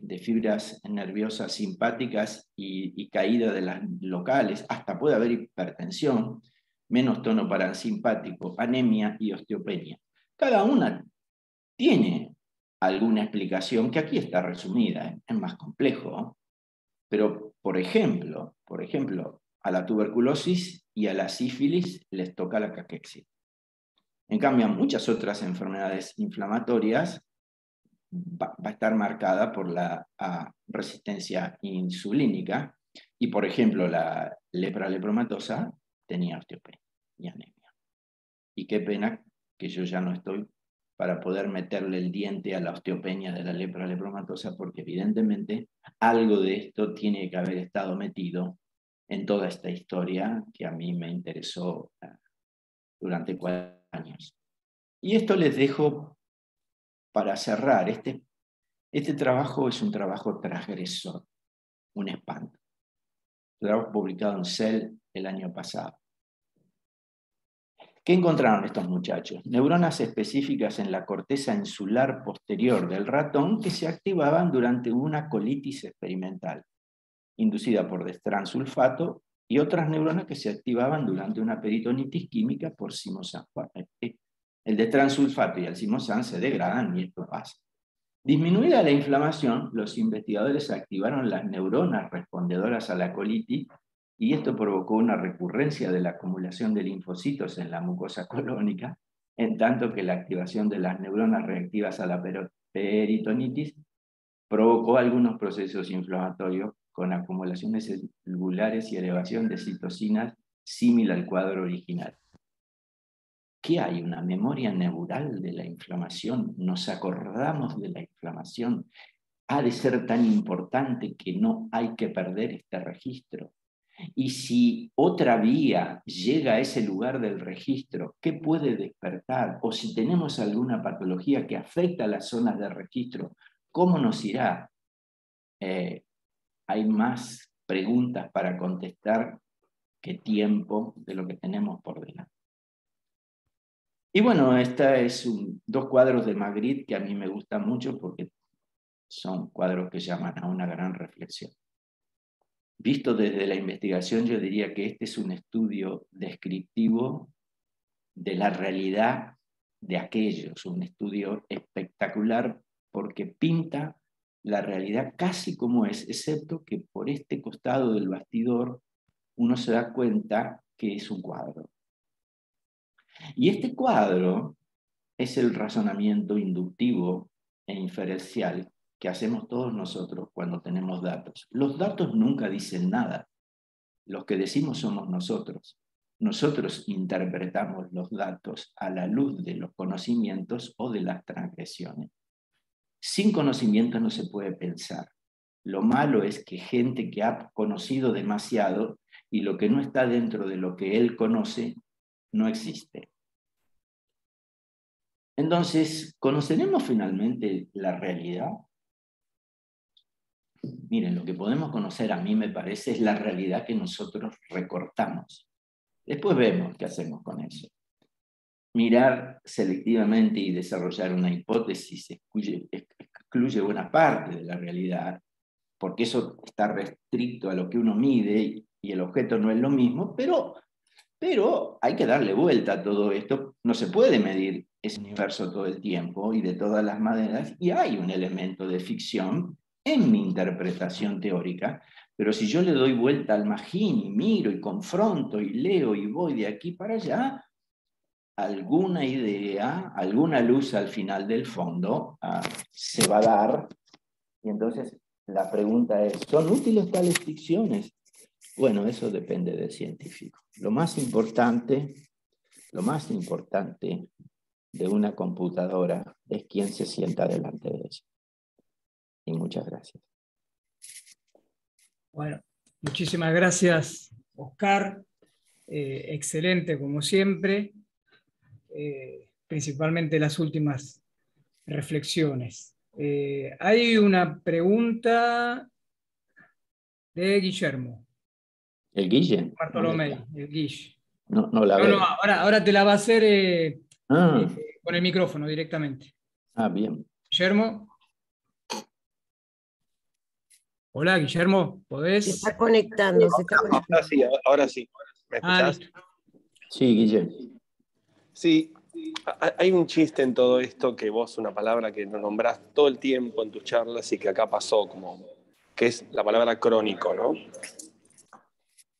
de fibras nerviosas simpáticas y, y, caída de las locales, hasta puede haber hipertensión, menos tono parasimpático, anemia y osteopenia. Cada una tiene alguna explicación que aquí está resumida, ¿eh? es más complejo. Pero, por ejemplo, por ejemplo, a la tuberculosis y a la sífilis les toca la caquexia. En cambio, a muchas otras enfermedades inflamatorias va, a estar marcada por la resistencia insulínica y, por ejemplo, la lepra lepromatosa tenía osteopenia y anemia. Y qué pena que yo ya no estoy para poder meterle el diente a la osteopenia de la lepra lepromatosa, porque evidentemente algo de esto tiene que haber estado metido en toda esta historia que a mí me interesó eh, durante cuatro años. Y esto les dejo para cerrar. Este, este trabajo es un trabajo transgresor, un espanto. Un trabajo publicado en Cell el año pasado. ¿Qué encontraron estos muchachos? Neuronas específicas en la corteza insular posterior del ratón que se activaban durante una colitis experimental, inducida por destransulfato, y otras neuronas que se activaban durante una peritonitis química por simosan. Eh, el destransulfato y el simosan se degradan y esto pasa. Disminuida la inflamación, los investigadores activaron las neuronas respondedoras a la colitis y esto provocó una recurrencia de la acumulación de linfocitos en la mucosa colónica, en tanto que la activación de las neuronas reactivas a la peritonitis, provocó algunos procesos inflamatorios con acumulaciones celulares y elevación de citocinas similar al cuadro original. ¿Qué hay? Una memoria neural de la inflamación. Nos acordamos de la inflamación. Ha de ser tan importante que no hay que perder este registro. Y si otra vía llega a ese lugar del registro, ¿qué puede despertar? O si tenemos alguna patología que afecta a las zonas de registro, ¿cómo nos irá? Eh, hay más preguntas para contestar que tiempo de lo que tenemos por delante. Y bueno, esta es dos cuadros de Magritte que a mí me gustan mucho porque son cuadros que llaman a una gran reflexión. Visto desde la investigación, yo diría que este es un estudio descriptivo de la realidad de aquellos, un estudio espectacular porque pinta la realidad casi como es, excepto que por este costado del bastidor uno se da cuenta que es un cuadro. Y este cuadro es el razonamiento inductivo e inferencial que hacemos todos nosotros cuando tenemos datos. Los datos nunca dicen nada. Los que decimos somos nosotros. Nosotros interpretamos los datos a la luz de los conocimientos o de las transgresiones. Sin conocimiento no se puede pensar. Lo malo es que gente que ha conocido demasiado y lo que no está dentro de lo que él conoce no existe. Entonces, ¿conoceremos finalmente la realidad? Miren, lo que podemos conocer a mí me parece es la realidad que nosotros recortamos. Después vemos qué hacemos con eso. Mirar selectivamente y desarrollar una hipótesis excluye, excluye buena parte de la realidad, porque eso está restricto a lo que uno mide y el objeto no es lo mismo, pero, pero hay que darle vuelta a todo esto. No se puede medir ese universo todo el tiempo y de todas las maneras, y hay un elemento de ficción en mi interpretación teórica, pero si yo le doy vuelta al magín y miro y confronto y leo y voy de aquí para allá, alguna idea, alguna luz al final del fondo ah, se va a dar. Y entonces la pregunta es, ¿son útiles tales ficciones? Bueno, eso depende del científico. Lo más importante, lo más importante de una computadora es quien se sienta delante de ella. Y muchas gracias. Bueno, muchísimas gracias, Oscar. Eh, excelente, como siempre. Eh, principalmente las últimas reflexiones. Eh, hay una pregunta de Guillermo. ¿El Guille? Bartolomé, el Guille. No, no la veo. ahora, ahora te la va a hacer ah. con el micrófono directamente. Ah, bien. Guillermo. Hola, Guillermo, ¿podés? Se está conectando. Se está conectando. Ahora sí, ahora sí. ¿Me ah, escuchás? sí, Guillermo. Sí, hay un chiste en todo esto que vos, una palabra que nombrás todo el tiempo en tus charlas y que acá pasó, como que es la palabra crónico, ¿no?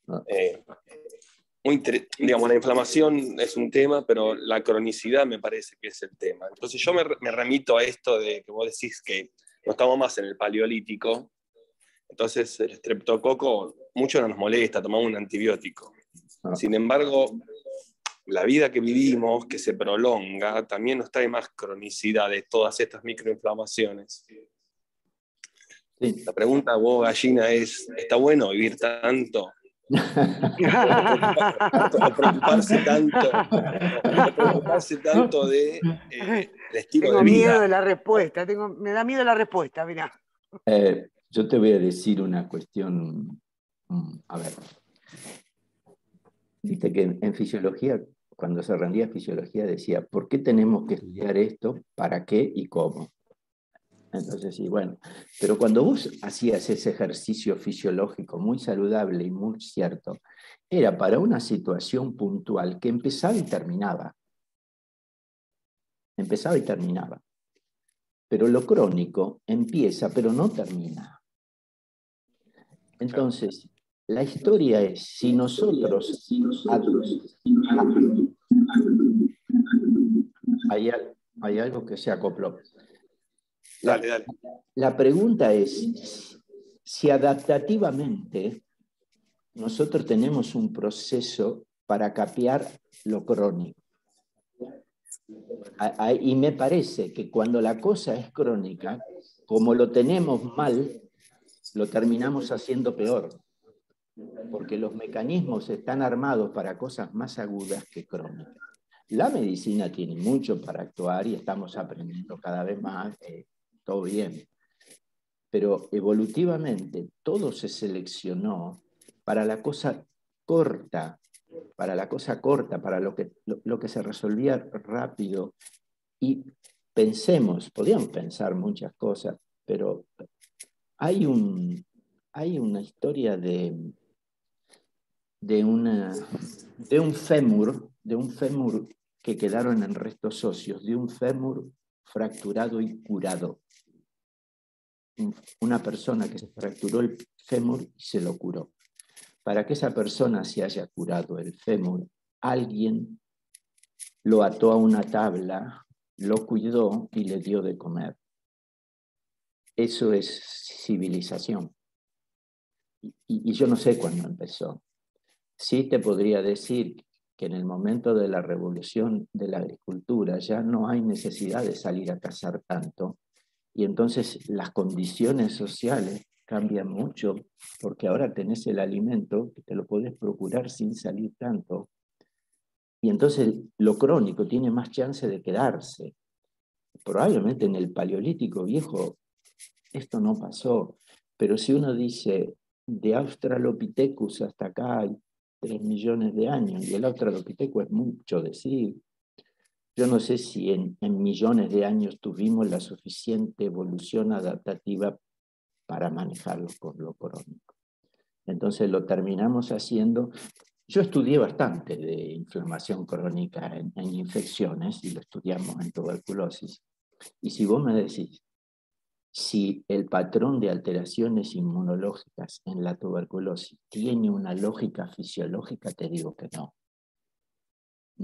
Ah. Eh, digamos, la inflamación es un tema, pero la cronicidad me parece que es el tema. Entonces yo me, remito a esto de que vos decís que no estamos más en el paleolítico, entonces el streptococo mucho no nos molesta, tomamos un antibiótico. Ah. Sin embargo, la vida que vivimos, que se prolonga, también nos trae más cronicidad de todas estas microinflamaciones. La pregunta, vos, gallina, es, ¿está bueno vivir tanto? o preocuparse tanto, preocuparse tanto de eh, el estilo tengo de vida. miedo de la respuesta, tengo, me da miedo la respuesta, mira. Eh, yo te voy a decir una cuestión, mm, a ver, Viste que en, fisiología, cuando se rendía fisiología, decía, ¿por qué tenemos que estudiar esto? ¿Para qué y cómo? Entonces, sí, bueno, pero cuando vos hacías ese ejercicio fisiológico muy saludable y muy cierto, era para una situación puntual que empezaba y terminaba. Empezaba y terminaba. Pero lo crónico empieza, pero no termina. Entonces, la historia es, si nosotros... Hay, hay algo que se acopló. Dale, dale. La pregunta es si adaptativamente nosotros tenemos un proceso para capear lo crónico. Y me parece que cuando la cosa es crónica, como lo tenemos mal, lo terminamos haciendo peor, porque los mecanismos están armados para cosas más agudas que crónicas. La medicina tiene mucho para actuar y estamos aprendiendo cada vez más, eh, todo bien, pero evolutivamente todo se seleccionó para la cosa corta, para la cosa corta, para lo que, lo, que se resolvía rápido. Y pensemos, podíamos pensar muchas cosas, pero hay, un, hay una historia de, de, una, de un fémur, de un fémur que quedaron en restos socios, de un fémur fracturado y curado. Una persona que se fracturó el fémur y se lo curó. Para que esa persona se haya curado el fémur, alguien lo ató a una tabla, lo cuidó y le dio de comer. Eso es civilización. Y, yo no sé cuándo empezó. Sí te podría decir que en el momento de la revolución de la agricultura ya no hay necesidad de salir a cazar tanto y entonces las condiciones sociales cambia mucho, porque ahora tenés el alimento que te lo puedes procurar sin salir tanto. Y entonces lo crónico tiene más chance de quedarse. Probablemente en el paleolítico viejo esto no pasó, pero si uno dice de Australopithecus hasta acá hay 3 millones de años, y el Australopithecus es mucho decir, yo no sé si en, en, millones de años tuvimos la suficiente evolución adaptativa para manejarlo con lo crónico. Entonces lo terminamos haciendo. Yo estudié bastante de inflamación crónica en, infecciones y lo estudiamos en tuberculosis. Y si vos me decís, si el patrón de alteraciones inmunológicas en la tuberculosis tiene una lógica fisiológica, te digo que no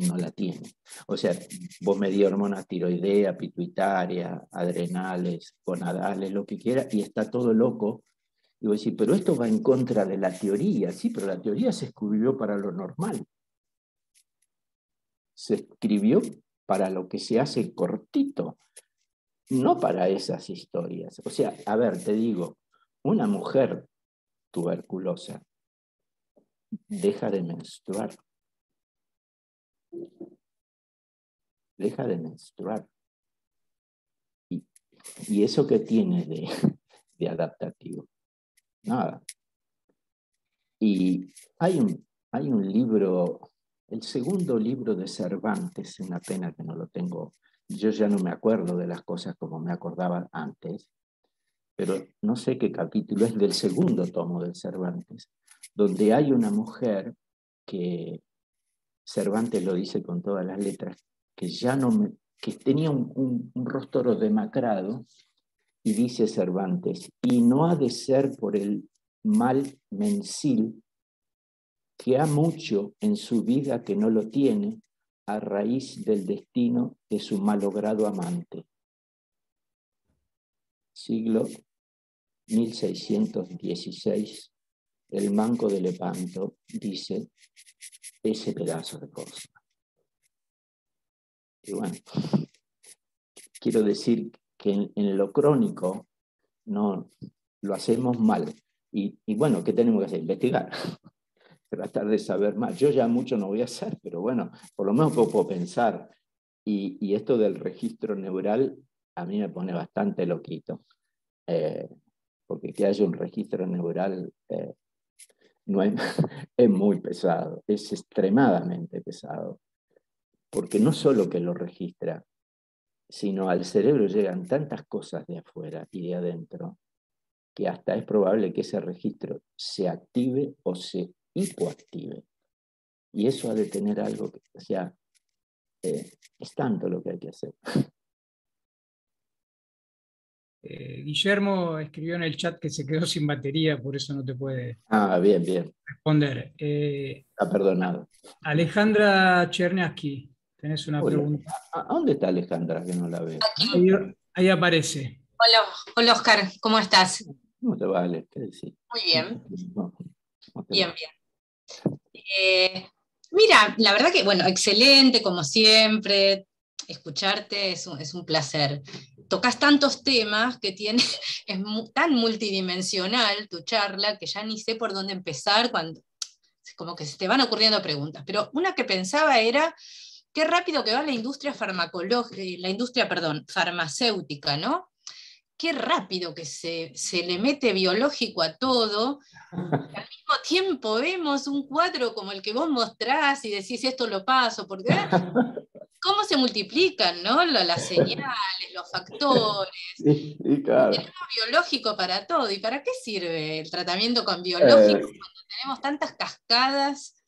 no la tiene. O sea, vos me hormonas tiroidea, pituitaria, adrenales, gonadales, lo que quiera, y está todo loco. Y vos decís, pero esto va en contra de la teoría. Sí, pero la teoría se escribió para lo normal. Se escribió para lo que se hace cortito, no para esas historias. O sea, a ver, te digo, una mujer tuberculosa deja de menstruar deja de menstruar. ¿Y, eso que tiene de, adaptativo? Nada. Y hay un, hay un libro, el segundo libro de Cervantes, una pena que no lo tengo, yo ya no me acuerdo de las cosas como me acordaba antes, pero no sé qué capítulo es del segundo tomo de Cervantes, donde hay una mujer que Cervantes lo dice con todas las letras, que ya no me, que tenía un, rostro demacrado, y dice Cervantes, y no ha de ser por el mal mensil que ha mucho en su vida que no lo tiene a raíz del destino de su malogrado amante. Siglo 1616, el manco de Lepanto dice, ese pedazo de cosa. Y bueno, quiero decir que en, lo crónico no lo hacemos mal. Y, bueno, ¿qué tenemos que hacer? Investigar. Tratar de saber más. Yo ya mucho no voy a hacer, pero bueno, por lo menos puedo pensar. Y, esto del registro neural a mí me pone bastante loquito. Eh, porque que haya un registro neural eh, no es, muy pesado, es extremadamente pesado, porque no solo que lo registra, sino al cerebro llegan tantas cosas de afuera y de adentro que hasta es probable que ese registro se active o se hipoactive. Y eso ha de tener algo que, o sea, eh, es tanto lo que hay que hacer. Eh, Guillermo escribió en el chat que se quedó sin batería, por eso no te puede ah, bien, bien. responder. Eh, Está perdonado. Alejandra Cherniaski, tenés una pregunta. ¿A dónde está Alejandra que no la veo? Ahí, aparece. Hola, hola Oscar, ¿cómo estás? ¿Cómo te vale? ¿Qué decís? Muy bien, No, ¿cómo te bien, va? bien. Eh, mira, la verdad que, bueno, excelente, como siempre. Escucharte es un, es un placer. Tocas tantos temas que tiene, es tan multidimensional tu charla que ya ni sé por dónde empezar cuando como que se te van ocurriendo preguntas. Pero una que pensaba era qué rápido que va la industria farmacológica, la industria, perdón, farmacéutica, ¿no? Qué rápido que se, se le mete biológico a todo. Al mismo tiempo vemos un cuadro como el que vos mostrás y decís esto lo paso, porque cómo se multiplican, ¿no? Las señales, los factores, Sí, sí, claro. tenemos biológico para todo. ¿Y para qué sirve el tratamiento con biológico Eh, cuando tenemos tantas cascadas?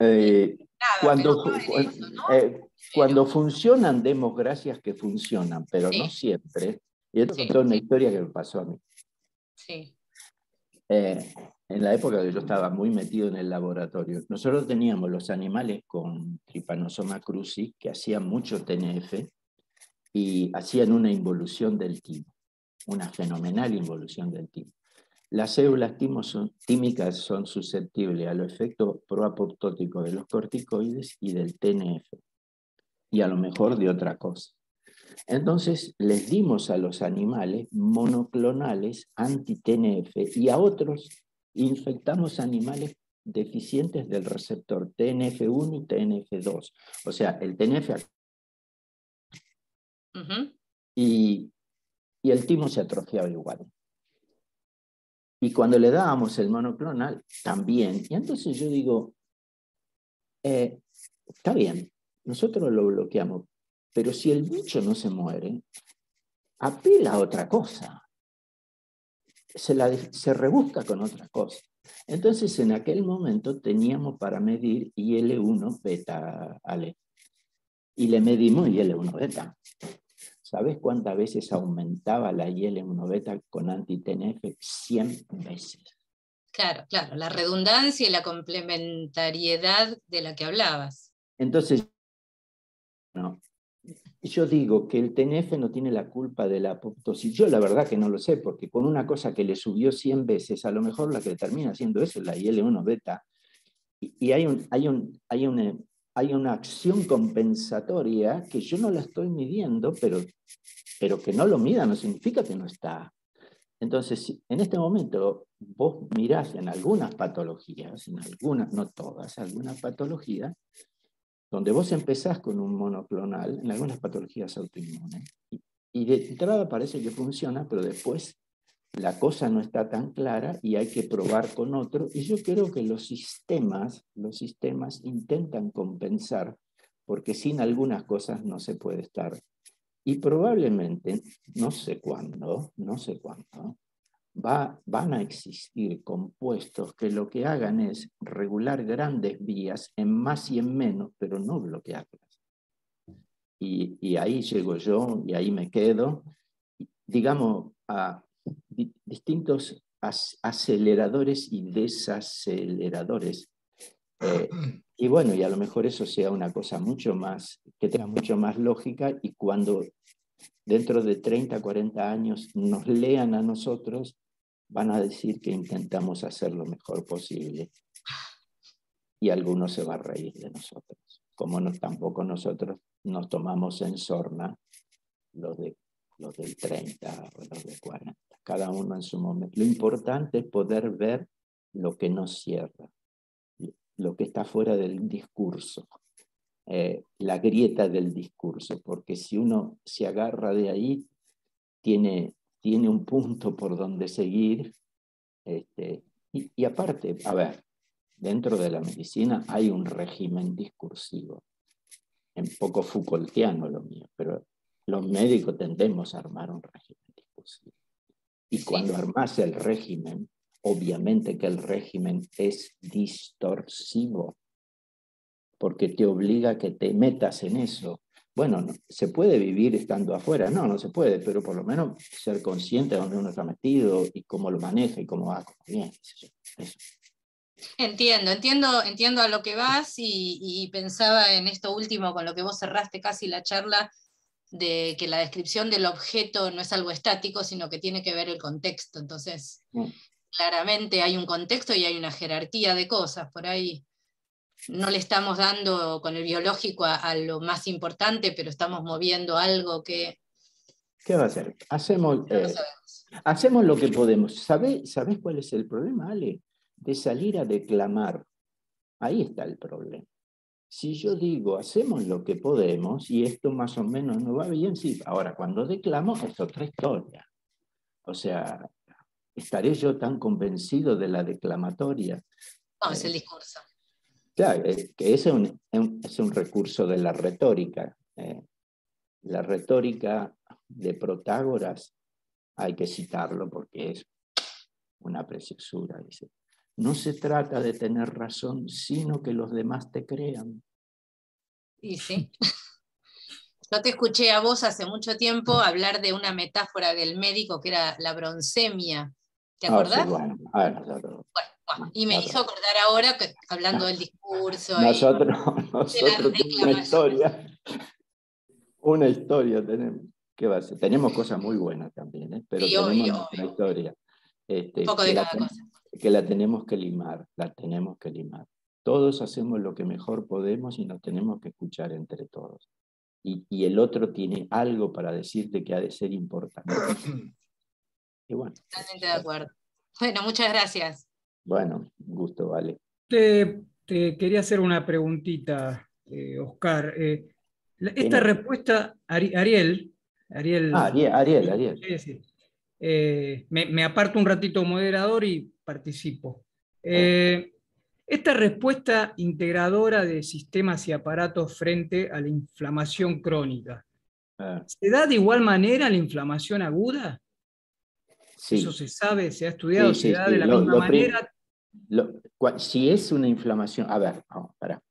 eh, Nada, cuando, eh, cuando funcionan, demos gracias que funcionan, pero no siempre. Y esto Sí, es una sí. historia que me pasó a mí. Sí, Eh, en la época que yo estaba muy metido en el laboratorio, nosotros teníamos los animales con Trypanosoma cruzi que hacían mucho TNF y hacían una involución del timo, una fenomenal involución del timo. Las células son- tímicas son susceptibles a los efectos proapoptóticos de los corticoides y del TNF, y a lo mejor de otra cosa. Entonces les dimos a los animales monoclonales anti-TNF y a otros infectamos animales deficientes del receptor TNF1 y TNF2. O sea, el TNF ujú, y, y el timo se atrofiaba igual. Y cuando le dábamos el monoclonal, también. Y entonces yo digo, eh, está bien, nosotros lo bloqueamos, pero si el bicho no se muere, apela a otra cosa. Se, la, se rebusca con otra cosa. Entonces, en aquel momento teníamos para medir IL-1 beta, Ale. Y le medimos IL-1 beta. ¿Sabes cuántas veces aumentaba la IL-1 beta con anti-TNF? 100 veces. Claro, claro, la redundancia y la complementariedad de la que hablabas. Entonces, no, yo digo que el TNF no tiene la culpa de la apoptosis. Yo la verdad que no lo sé, porque con una cosa que le subió 100 veces, a lo mejor la que termina haciendo eso es la IL-1 beta. Y, y hay, un, hay, un, hay, una, hay una acción compensatoria que yo no la estoy midiendo, pero, pero que no lo mida no significa que no está. Entonces, en este momento vos mirás en algunas patologías, en algunas, no todas, algunas patologías, donde vos empezás con un monoclonal en algunas patologías autoinmunes. Y, de entrada parece que funciona, pero después la cosa no está tan clara y hay que probar con otro. Y yo creo que los sistemas, los sistemas intentan compensar, porque sin algunas cosas no se puede estar. Y probablemente, no sé cuándo, no sé cuándo, Va, van a existir compuestos que lo que hagan es regular grandes vías en más y en menos, pero no bloquearlas. Y, y ahí llego yo y ahí me quedo, digamos, a di distintos as aceleradores y desaceleradores. Eh, y bueno, y a lo mejor eso sea una cosa mucho más, que tenga mucho más lógica y cuando dentro de 30, 40 años nos lean a nosotros, van a decir que intentamos hacer lo mejor posible. Y algunos se va a reír de nosotros. Como no, tampoco nosotros nos tomamos en sorna los, de, los del 30 o los de 40. Cada uno en su momento. Lo importante es poder ver lo que nos cierra, lo que está fuera del discurso. Eh, la grieta del discurso, porque si uno se agarra de ahí, tiene, tiene un punto por donde seguir. Este, y, y, aparte, a ver, dentro de la medicina hay un régimen discursivo, un poco Foucaultiano lo mío, pero los médicos tendemos a armar un régimen discursivo. Y cuando armas el régimen, obviamente que el régimen es distorsivo, porque te obliga a que te metas en eso. Bueno, no, ¿se puede vivir estando afuera? No, no se puede, pero por lo menos ser consciente de dónde uno está metido y cómo lo maneja y cómo va, cómo bien. Eso. Entiendo, entiendo, entiendo a lo que vas y, y, pensaba en esto último con lo que vos cerraste casi la charla, de que la descripción del objeto no es algo estático, sino que tiene que ver el contexto. Entonces, Mm. claramente hay un contexto y hay una jerarquía de cosas. Por ahí no le estamos dando con el biológico a, a lo más importante, pero estamos moviendo algo que ¿Qué va a hacer? Hacemos, no eh, hacemos lo que podemos. ¿Sabés, ¿Sabés cuál es el problema, Ale? De salir a declamar. Ahí está el problema. Si yo digo, hacemos lo que podemos y esto más o menos no va bien, sí. Ahora, cuando declamo es otra historia. O sea, ¿estaré yo tan convencido de la declamatoria? No, es el discurso. Claro, ese es un, un- es un recurso de la retórica. eh. La retórica de Protágoras hay que citarlo porque es una preciosura. Dice, no se trata de tener razón, sino que los demás te crean. Y sí. Yo te escuché a vos hace mucho tiempo hablar de una metáfora del médico que era la broncemia. ¿Te Ah, sí, acordás? bueno, a ver, nosotros, Bueno, y me Claro. hizo acordar ahora que, hablando del discurso. y- nosotros, nosotros tenemos una historia. Una historia tenemos. ¿Qué va a ser? Tenemos cosas muy buenas también, ¿eh? pero Sí, tenemos obvio. historia. Este, un poco que de la cada ten- cosa. que la tenemos que limar, la tenemos que limar. Todos hacemos lo que mejor podemos y nos tenemos que escuchar entre todos. Y, y el otro tiene algo para decirte que ha de ser importante. Y bueno, Totalmente de acuerdo. Bueno, muchas gracias. Bueno, gusto, vale. Te, te quería hacer una preguntita, eh, Oscar. Eh, esta respuesta, Ari- Ariel, Ariel, Ah, Ariel, Ariel, Ariel. Sí, sí. Eh, me, me aparto un ratito moderador y participo. Eh, esta respuesta integradora de sistemas y aparatos frente a la inflamación crónica, Ah, ¿se da de igual manera la inflamación aguda? Sí. Eso se sabe, se ha estudiado, Sí, se da de la Lo- misma lo manera. Lo- si es una inflamación, a ver, vamos, pará.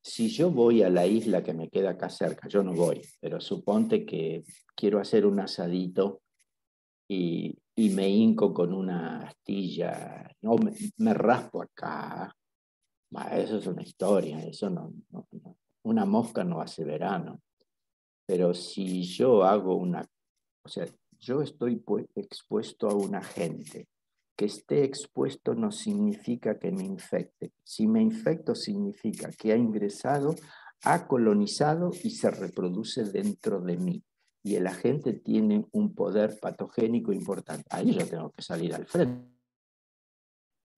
Si yo voy a la isla que me queda acá cerca, yo no voy, pero suponte que quiero hacer un asadito y, y me hinco con una astilla, no, me, me raspo acá. Bah, eso es una historia, eso no, no- no- una mosca no hace verano. Pero si yo hago una, o sea, yo estoy pu- expuesto a un agente que esté expuesto no significa que me infecte. Si me infecto significa que ha ingresado, ha colonizado y se reproduce dentro de mí. Y el agente tiene un poder patogénico importante. Ahí yo tengo que salir al frente.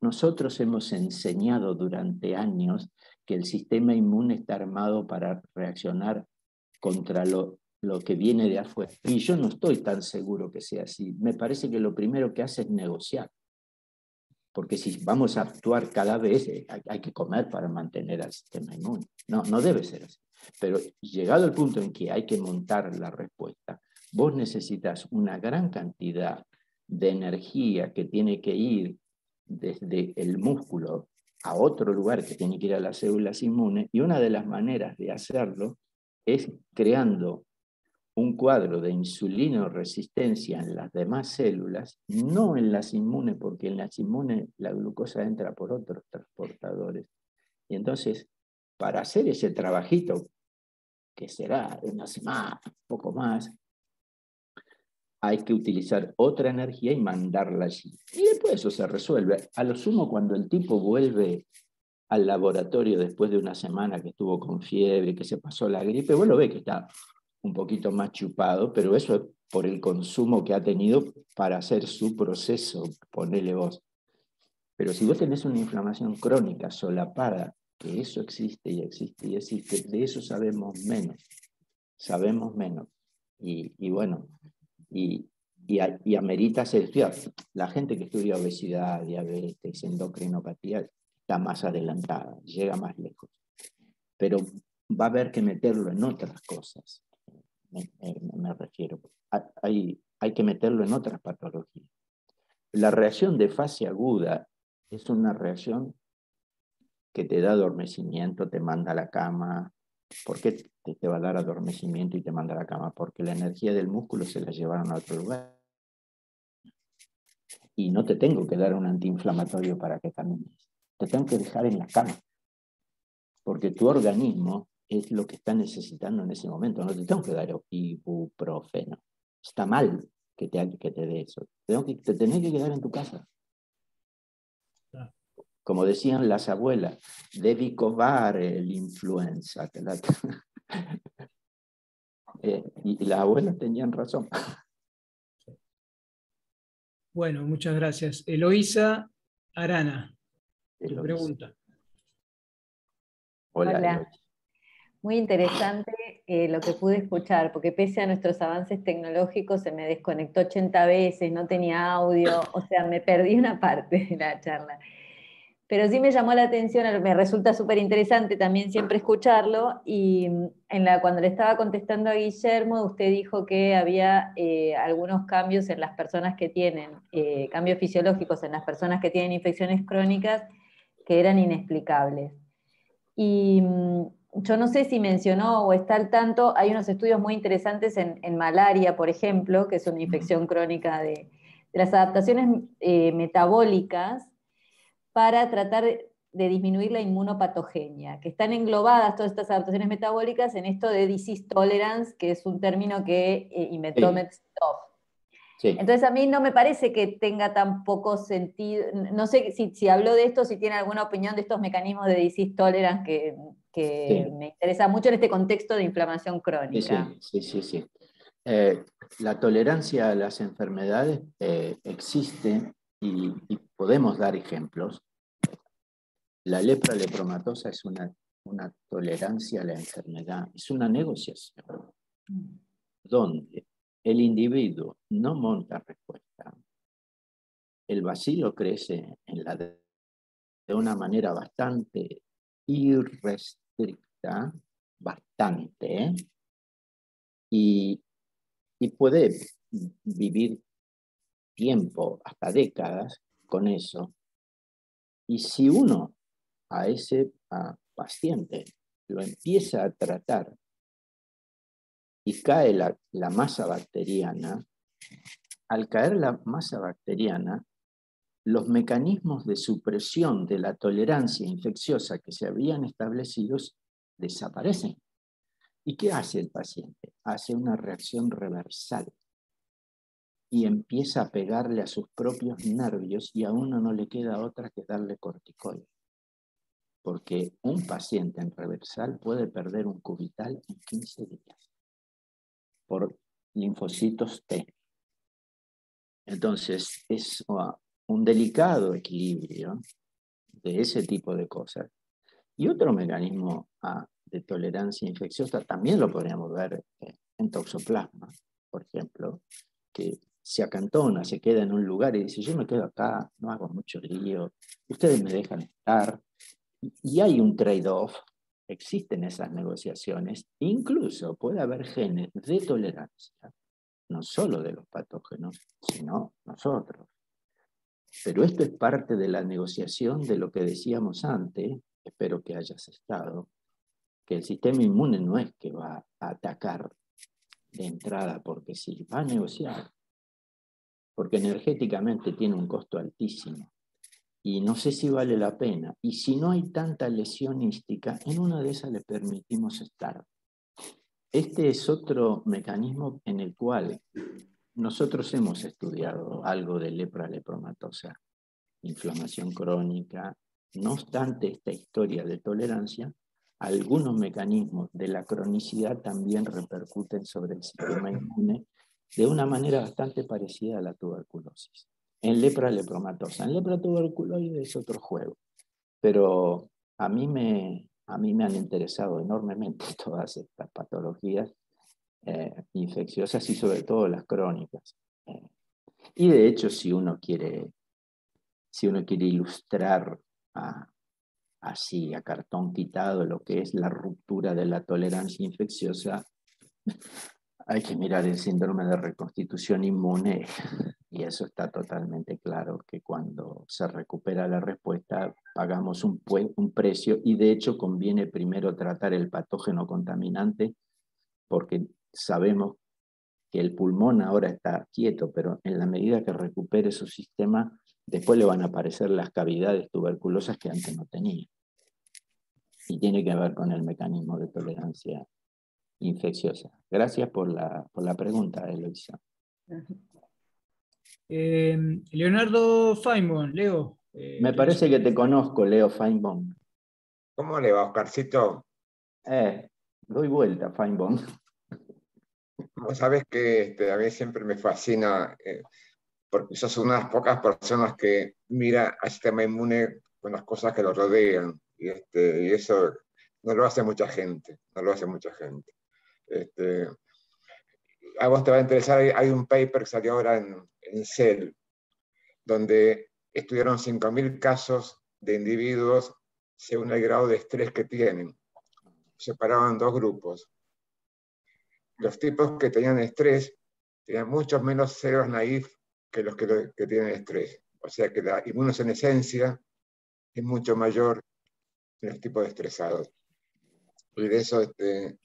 Nosotros hemos enseñado durante años que el sistema inmune está armado para reaccionar contra lo, lo que viene de afuera. Y yo no estoy tan seguro que sea así. Me parece que lo primero que hace es negociar porque si vamos a actuar cada vez, eh, hay, hay que comer para mantener al sistema inmune. No, no debe ser así. Pero llegado el punto en que hay que montar la respuesta, vos necesitas una gran cantidad de energía que tiene que ir desde el músculo a otro lugar que tiene que ir a las células inmunes, y una de las maneras de hacerlo es creando un cuadro de insulinoresistencia en las demás células, no en las inmunes, porque en las inmunes la glucosa entra por otros transportadores. Y entonces, para hacer ese trabajito, que será una semana, poco más, hay que utilizar otra energía y mandarla allí. Y después eso se resuelve. A lo sumo, cuando el tipo vuelve al laboratorio después de una semana que estuvo con fiebre, que se pasó la gripe, vos lo ves que está un poquito más chupado, pero eso es por el consumo que ha tenido para hacer su proceso, ponele vos. Pero si vos tenés una inflamación crónica solapada, que eso existe y existe y existe, de eso sabemos menos, sabemos menos. Y, bueno, y, y, a- y amerita ser estudiado. La gente que estudia obesidad, diabetes, endocrinopatía, está más adelantada, llega más lejos. Pero va a haber que meterlo en otras cosas me, me- refiero. Ha- Hay, hay que meterlo en otras patologías. La reacción de fase aguda es una reacción que te da adormecimiento, te manda a la cama. ¿Por qué te, te va a dar adormecimiento y te manda a la cama? Porque la energía del músculo se la llevaron a otro lugar. Y no te tengo que dar un antiinflamatorio para que camines. Te tengo que dejar en la cama. Porque tu organismo es lo que está necesitando en ese momento. No te tengo que dar ibuprofeno. Está mal que te, que te dé eso. Tengo que, te tenés que quedar en tu casa. Como decían las abuelas, devi covare el influenza. eh, y las abuelas tenían razón. Bueno, muchas gracias. Eloísa Arana, tu pregunta. Hola. Hola. Muy interesante eh, lo que pude escuchar, porque pese a nuestros avances tecnológicos se me desconectó 80 veces, no tenía audio, o sea, me perdí una parte de la charla. Pero sí me llamó la atención, me resulta súper interesante también siempre escucharlo, y mm, en la, cuando le estaba contestando a Guillermo, usted dijo que había eh, algunos cambios en las personas que tienen, eh, cambios fisiológicos en las personas que tienen infecciones crónicas que eran inexplicables. Y mm, yo no sé si mencionó o está al tanto, hay unos estudios muy interesantes en, en malaria, por ejemplo, que es una infección crónica de, de las adaptaciones eh, metabólicas para tratar de disminuir la inmunopatogenia, que están englobadas todas estas adaptaciones metabólicas en esto de disease tolerance, que es un término que eh, inventó Sí. Entonces a mí no me parece que tenga tan poco sentido, no sé si, si habló de esto, si tiene alguna opinión de estos mecanismos de disease tolerance que, que Sí. me interesa mucho en este contexto de inflamación crónica. sí, sí, sí. sí. Eh, la tolerancia a las enfermedades eh, existe y, y podemos dar ejemplos. La lepra lepromatosa es una, una tolerancia a la enfermedad, es una negociación donde el individuo no monta respuesta. El vacilo crece en la de, de una manera bastante irrestricta, bastante, y, y puede vivir tiempo, hasta décadas, con eso. Y si uno a ese paciente lo empieza a tratar y cae la, la masa bacteriana, al caer la masa bacteriana, los mecanismos de supresión de la tolerancia infecciosa que se habían establecido desaparecen. ¿Y qué hace el paciente? Hace una reacción reversal y empieza a pegarle a sus propios nervios y a uno no le queda otra que darle corticoide. Porque un paciente en reversal puede perder un cubital en 15 días por linfocitos T. Entonces, es un delicado equilibrio de ese tipo de cosas. Y otro mecanismo uh, de tolerancia infecciosa también lo podríamos ver eh, en toxoplasma, por ejemplo, que se acantona, se queda en un lugar y dice, yo me quedo acá, no hago mucho lío, ustedes me dejan estar. Y hay un trade-off, existen esas negociaciones, incluso puede haber genes de tolerancia, no solo de los patógenos, sino nosotros. Pero esto es parte de la negociación de lo que decíamos antes, espero que hayas estado, que el sistema inmune no es que va a atacar de entrada porque sí, va a negociar, porque energéticamente tiene un costo altísimo y no sé si vale la pena. Y si no hay tanta lesión ística, en una de esas le permitimos estar. Este es otro mecanismo en el cual nosotros hemos estudiado algo de lepra lepromatosa, inflamación crónica. No obstante esta historia de tolerancia, algunos mecanismos de la cronicidad también repercuten sobre el sistema inmune de una manera bastante parecida a la tuberculosis. En lepra lepromatosa. En lepra tuberculoide es otro juego. Pero a mí me, a mí me han interesado enormemente todas estas patologías eh, infecciosas y sobre todo las crónicas. Y de hecho, si uno quiere, si uno quiere ilustrar a, así a cartón quitado lo que es la ruptura de la tolerancia infecciosa, hay que mirar el síndrome de reconstitución inmune y eso está totalmente claro que cuando se recupera la respuesta pagamos un, un, precio y de hecho conviene primero tratar el patógeno contaminante porque sabemos que el pulmón ahora está quieto, pero en la medida que recupere su sistema, después le van a aparecer las cavidades tuberculosas que antes no tenía. y tiene que ver con el mecanismo de tolerancia infecciosa. Gracias por la, por la pregunta, Eloisa. Eh, Leonardo Feinborn, Leo. eh, Me parece que te conozco, Leo Feinbaum. ¿Cómo le va, Oscarcito? Eh, doy vuelta, Feinbaum. Vos sabés que este, a mí siempre me fascina, eh, porque sos una de las pocas personas que mira al sistema inmune con las cosas que lo rodean. Y, este, y eso no lo hace mucha gente, no lo hace mucha gente. Este, a vos te va a interesar, hay, hay un paper que salió ahora en, en Cell, donde estudiaron 5.000 casos de individuos según el grado de estrés que tienen. Separaban dos grupos. Los tipos que tenían estrés tenían muchos menos ceros naif que los que, que tienen estrés. O sea que la inmunosenescencia es mucho mayor en los tipos estresados. Y de eso este,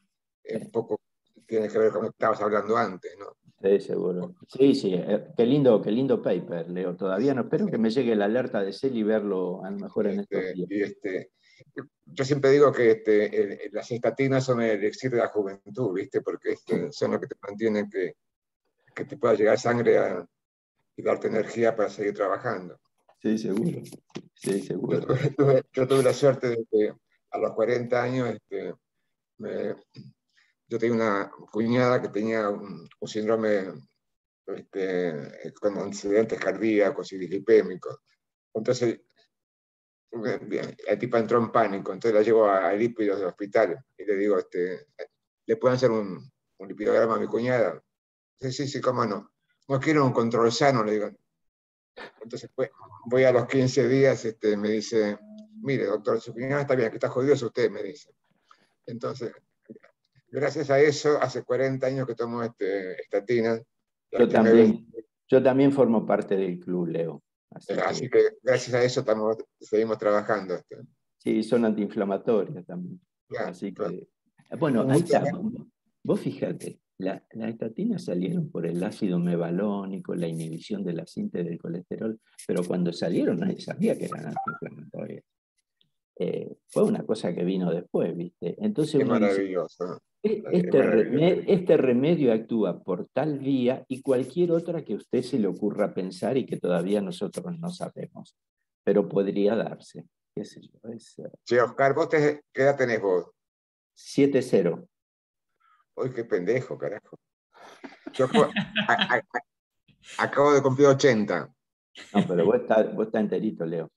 un poco tiene que ver con lo que estabas hablando antes, ¿no? Sí, seguro. Sí, sí, eh, qué lindo, qué lindo paper, Leo. Todavía no espero que me llegue la alerta de CEL y verlo a lo mejor en estos Este, días. y este, yo siempre digo que este, el- las estatinas son el elixir de la juventud, ¿viste? Porque este, son lo que te mantienen que, que te pueda llegar sangre a- y darte energía para seguir trabajando. Sí, seguro. Sí, Yo seguro. tuve, tuve- yo tuve la suerte de que a los 40 años este, me- yo tenía una cuñada que tenía un, un síndrome este, con accidentes cardíacos y dislipémicos. Entonces, el tipo entró en pánico, entonces la llevo a, lípidos del hospital y le digo, este, ¿le pueden hacer un, un lipidograma a mi cuñada? Sí, sí, sí, cómo no. No quiero un control sano, le digo. Entonces pues, voy a los 15 días, este, me dice, mire, doctor, su cuñada está bien, que está jodido es usted, me dice. Entonces, gracias a eso, hace 40 años que tomo este, estatinas. Yo también, yo también formo parte del club, Leo. Así que, gracias a eso estamos, seguimos trabajando. sí, son antiinflamatorias también. Claro, Así claro. que, bueno, ahí está. Vos fíjate, la- las estatinas salieron por el ácido mevalónico, la inhibición de la síntesis del colesterol, pero cuando salieron nadie sabía que eran antiinflamatorias. Eh, fue una cosa que vino después, ¿viste? Entonces Qué uno dice, maravilloso. "E- Qué este, maravilloso. reme- este remedio actúa por tal vía y cualquier otra que a usted se le ocurra pensar y que todavía nosotros no sabemos, pero podría darse. ¿Qué sé yo? Es eh, Che, Oscar, ¿vos te- qué edad tenés vos? 7-0. Uy, qué pendejo, carajo. Yo acabo, a- a- a- acabo de cumplir 80. No, pero vos estás, vos estás enterito, Leo.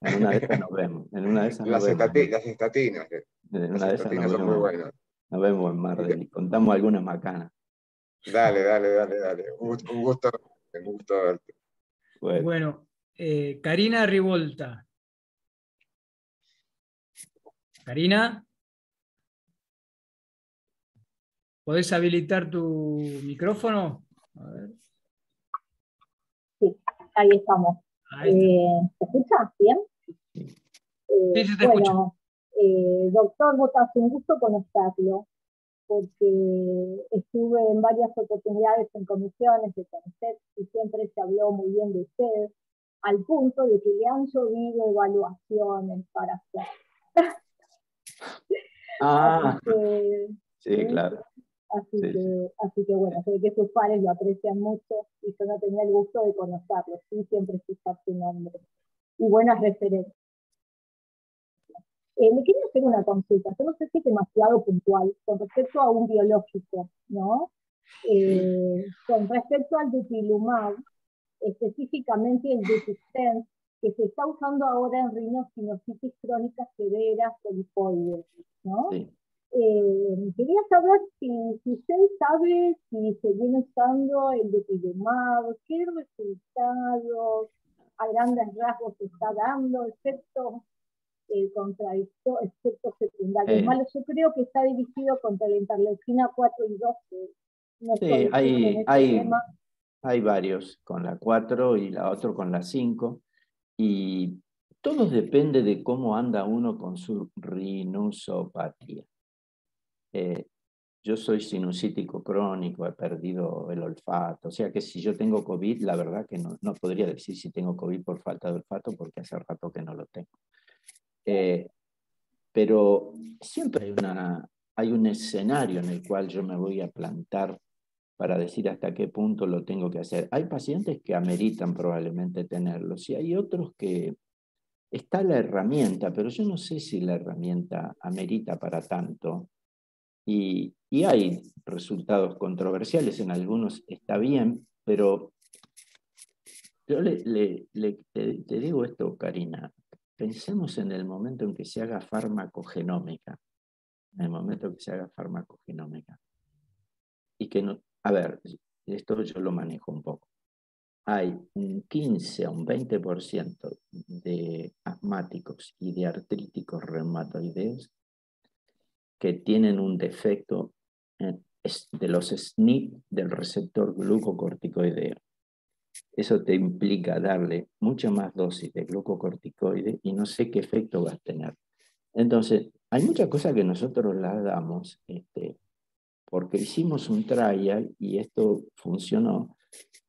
En una de esas nos vemos. En una de esas nos Las, vemos. estati- las estatinas. eh, En Las una de esas estatinas nos son muy vemos, buenas. Nos vemos en Mardel y contamos algunas macanas. Dale, dale, dale, dale. Un gusto, un gusto, un gusto verte. Bueno, Bueno, eh, Karina Rivolta. Karina. ¿Podés habilitar tu micrófono? A ver, Ahí estamos. ahí. Eh, ¿Se escucha bien? Sí. Eh, Sí, sí, te bueno, eh, doctor Botas, un gusto conocerlo, porque estuve en varias oportunidades en comisiones de conocer y siempre se habló muy bien de usted, al punto de que le han llovido evaluaciones para hacer. Ah, que, sí, claro. así Sí, que, así que bueno, sé que sus pares lo aprecian mucho y yo no tenía el gusto de conocerlo, sí, siempre escuchar su nombre y buenas referencias. Eh, le quería hacer una consulta, yo no sé si es demasiado puntual con respecto a un biológico, ¿no? Eh, con respecto al dupilumab, específicamente el Dupixent, que se está usando ahora en rinocinositis crónicas severas polipoides, ¿no? Sí. Eh, quería saber si, si usted sabe si se viene usando el dupilumab, qué resultados a grandes rasgos se está dando, excepto eh, contradicto- efectos secundarios Eh. malos. Yo creo que está dirigido contra la interleucina 4 y 12. No Sí, hay- este hay- tema. Hay varios, con la 4 y la otra con la 5. Y todo depende de cómo anda uno con su rinusopatía. Eh, yo soy sinusítico crónico, he perdido el olfato. O sea que si yo tengo COVID, la verdad que no, no podría decir si tengo COVID por falta de olfato, porque hace rato que no lo tengo. Eh, pero siempre hay, una, hay un escenario en el cual yo me voy a plantar para decir hasta qué punto lo tengo que hacer. Hay pacientes que ameritan probablemente tenerlos y hay otros que está la herramienta, pero yo no sé si la herramienta amerita para tanto. Y, hay resultados controversiales, en algunos está bien, pero yo le, te, te, digo esto, Karina, pensemos en el momento en que se haga farmacogenómica, en el momento en que se haga farmacogenómica. Y que a ver, esto yo lo manejo un poco. Hay un 15 a un 20% de asmáticos y de artríticos reumatoideos que tienen un defecto de los SNP del receptor glucocorticoideo. Eso te implica darle mucha más dosis de glucocorticoide y no sé qué efecto va a tener. Entonces, hay muchas cosas que nosotros las damos este, porque hicimos un trial y esto funcionó,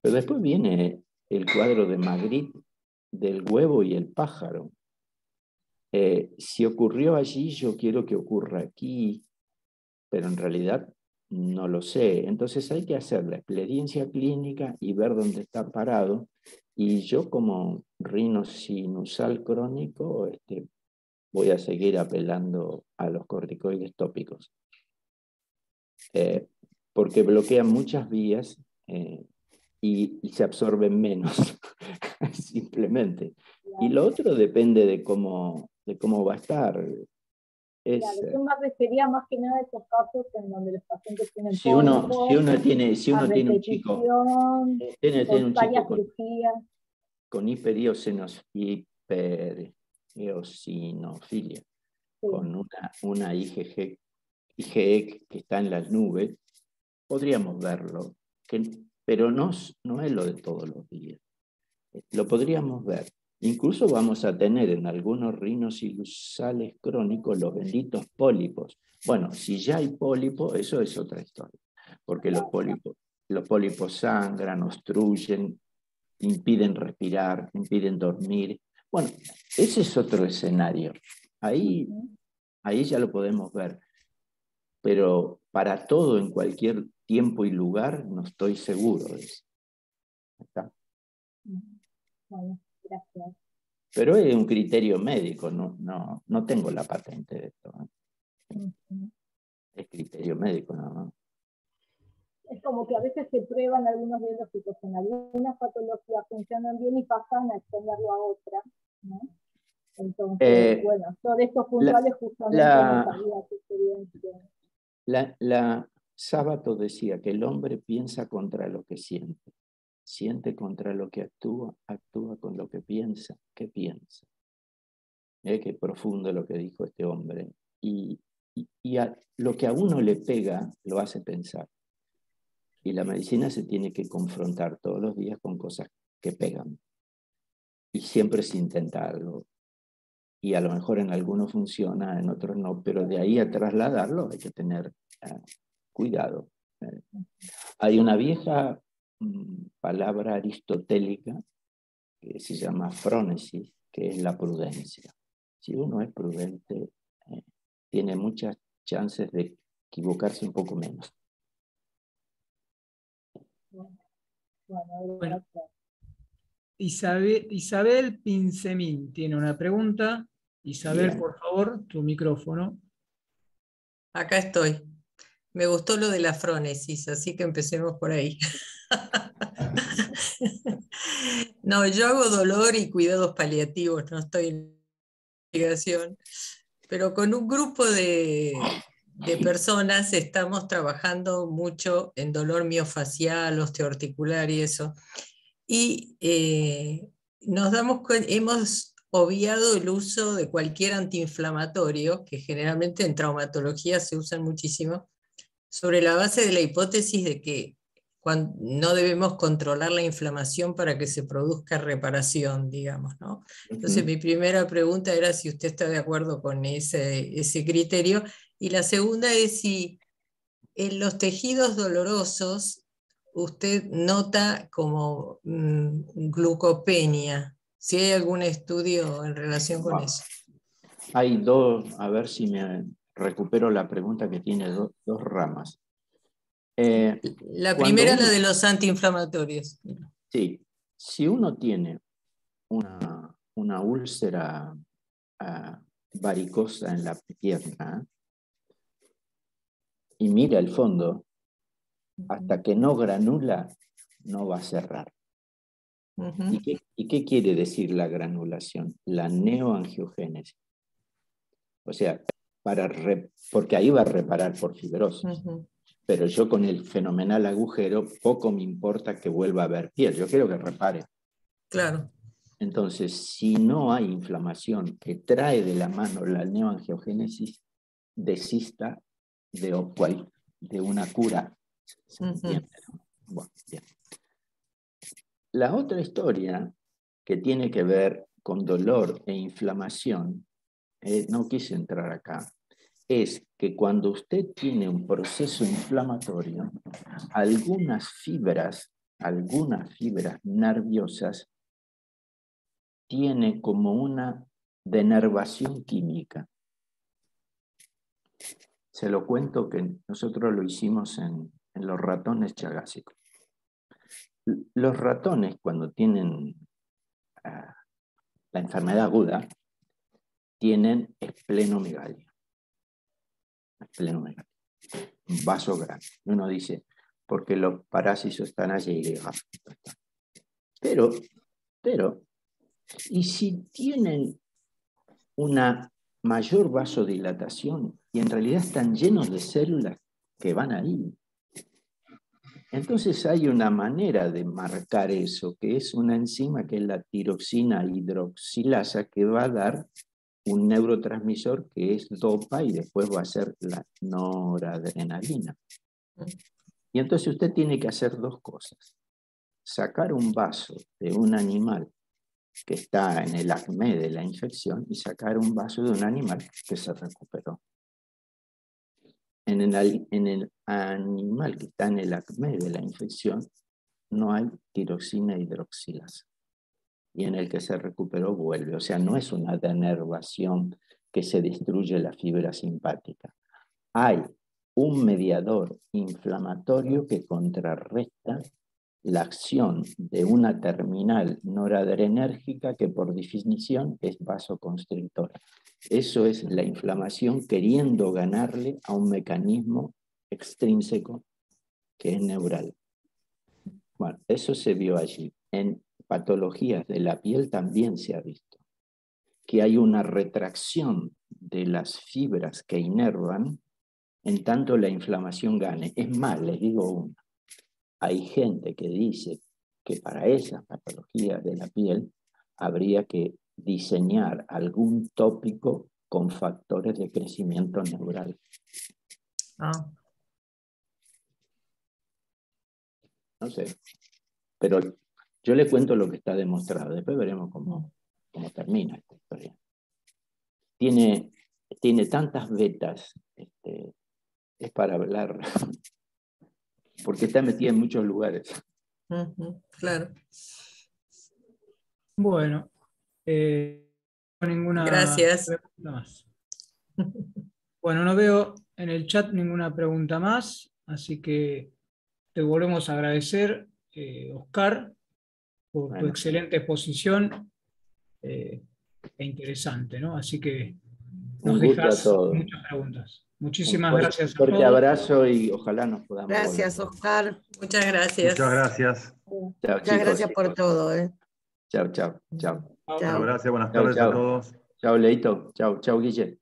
pero después viene el cuadro de Magritte del huevo y el pájaro. Eh, si ocurrió allí, yo quiero que ocurra aquí, pero en realidad no lo sé. Entonces hay que hacer la experiencia clínica y ver dónde está parado. Y yo como rinosinusal crónico este, voy a seguir apelando a los corticoides tópicos. Eh, porque bloquean muchas vías eh, y, se absorben menos, simplemente. Y lo otro depende de cómo, de cómo va a estar. Es, claro, yo me refería más que nada a esos casos en donde los pacientes tienen si uno, si uno tiene, si uno tiene un chico, tiene, tiene un chico con, con con una, una IgG IGE que está en las nubes, podríamos verlo, pero no, no es lo de todos los días. Lo podríamos ver. Incluso vamos a tener en algunos rinos ilusales crónicos los benditos pólipos. Bueno, si ya hay pólipo, eso es otra historia, porque los pólipos, sangran, obstruyen, impiden respirar, impiden dormir. Bueno, ese es otro escenario. Ahí, ahí ya lo podemos ver pero para todo en cualquier tiempo y lugar no estoy seguro de eso. Bueno, gracias. Pero es un criterio médico, no, no, no tengo la patente de esto. ¿eh? Es criterio médico, ¿no? Es como que a veces se prueban algunos biológicos en algunas patologías, funcionan bien y pasan a extenderlo a otra. ¿no? Entonces, eh, bueno, sobre estos puntuales justamente la, no experiencia. La, Sábato decía que el hombre piensa contra lo que siente, siente contra lo que actúa, actúa con lo que piensa, ¿qué piensa? ¿Eh? Qué profundo lo que dijo este hombre. Y, lo que a uno le pega lo hace pensar. Y la medicina se tiene que confrontar todos los días con cosas que pegan. Y siempre se intenta algo y a lo mejor en algunos funciona, en otros no, pero de ahí a trasladarlo hay que tener eh, cuidado. Eh, hay una vieja palabra aristotélica que se llama frónesis, que es la prudencia. Si uno es prudente, eh, tiene muchas chances de equivocarse un poco menos. Bueno, Isabel, Isabel Pincemín tiene una pregunta. Isabel, por favor, tu micrófono. Acá estoy. Me gustó lo de la frónesis, así que empecemos por ahí. no, yo hago dolor y cuidados paliativos, no estoy en investigación, pero con un grupo de, personas estamos trabajando mucho en dolor miofacial, osteoarticular y eso. Y eh, nos damos hemos obviado el uso de cualquier antiinflamatorio, que generalmente en traumatología se usan muchísimo, sobre la base de la hipótesis de que no debemos controlar la inflamación para que se produzca reparación, digamos. ¿no? Entonces, mi primera pregunta era si usted está de acuerdo con ese, ese criterio. Y la segunda es si en los tejidos dolorosos usted nota como mm, glucopenia, si hay algún estudio en relación con eso. hay dos, a ver si me recupero la pregunta que tiene dos ramas. Eh, la primera es la de los antiinflamatorios. Sí, si uno tiene una, una úlcera ah, varicosa en la pierna y mira el fondo, hasta que no granula, no va a cerrar. ¿Y, qué, quiere decir la granulación? La neoangiogénesis. O sea, para porque ahí va a reparar por fibrosis. Pero yo con el fenomenal agujero, poco me importa que vuelva a haber piel. Yo quiero que repare. Claro. Entonces, si no hay inflamación que trae de la mano la neoangiogénesis, desista de, de una cura. La otra historia que tiene que ver con dolor e inflamación, eh, no quise entrar acá, es que cuando usted tiene un proceso inflamatorio, algunas fibras, algunas fibras nerviosas tiene como una denervación química. Se lo cuento que nosotros lo hicimos en, los ratones chagásicos. Los ratones cuando tienen ah, la enfermedad aguda tienen esplenomegalia. Un vaso grande. Uno dice, porque los parásitos están allí. Pero, pero y si tienen una mayor vasodilatación y en realidad están llenos de células que van ahí, entonces hay una manera de marcar eso, que es una enzima que es la tiroxina hidroxilasa, que va a dar un neurotransmisor que es dopa y después va a ser la noradrenalina. Y entonces usted tiene que hacer dos cosas. Sacar un vaso de un animal que está en el acme de la infección y sacar un vaso de un animal que se recuperó. En el, animal que está en el acme de la infección no hay tiroxina hidroxilasa. Y en el que se recuperó vuelve. O sea, no es una denervación que se destruye la fibra simpática. Hay un mediador inflamatorio que contrarresta la acción de una terminal noradrenérgica que por definición es vasoconstrictora. Eso es la inflamación queriendo ganarle a un mecanismo extrínseco que es neural. Bueno, eso se vio allí. En patologías de la piel también se ha visto que hay una retracción de las fibras que inervan en tanto la inflamación gane. Es más, les digo una hay gente que dice que para esas patologías de la piel habría que diseñar algún tópico con factores de crecimiento neural. Ah. No sé, pero yo le cuento lo que está demostrado, después veremos cómo, cómo termina esta historia. Tiene, tiene tantas vetas, este, es para hablar porque está metida en muchos lugares. claro. Bueno, eh, ninguna Gracias. pregunta más. Bueno, no veo en el chat ninguna pregunta más, así que te volvemos a agradecer, eh, Oscar, por tu excelente exposición eh, e interesante, ¿no? Así que nos dejas muchas preguntas. Muchísimas gracias. Un fuerte abrazo y ojalá nos podamos. Gracias, Oscar. Muchas gracias. Muchas gracias. Muchas gracias por todo. ¿eh? Chao, chao, chao. Chao. Gracias, buenas tardes a todos. Chao, Leito. Chao, chao, Guille.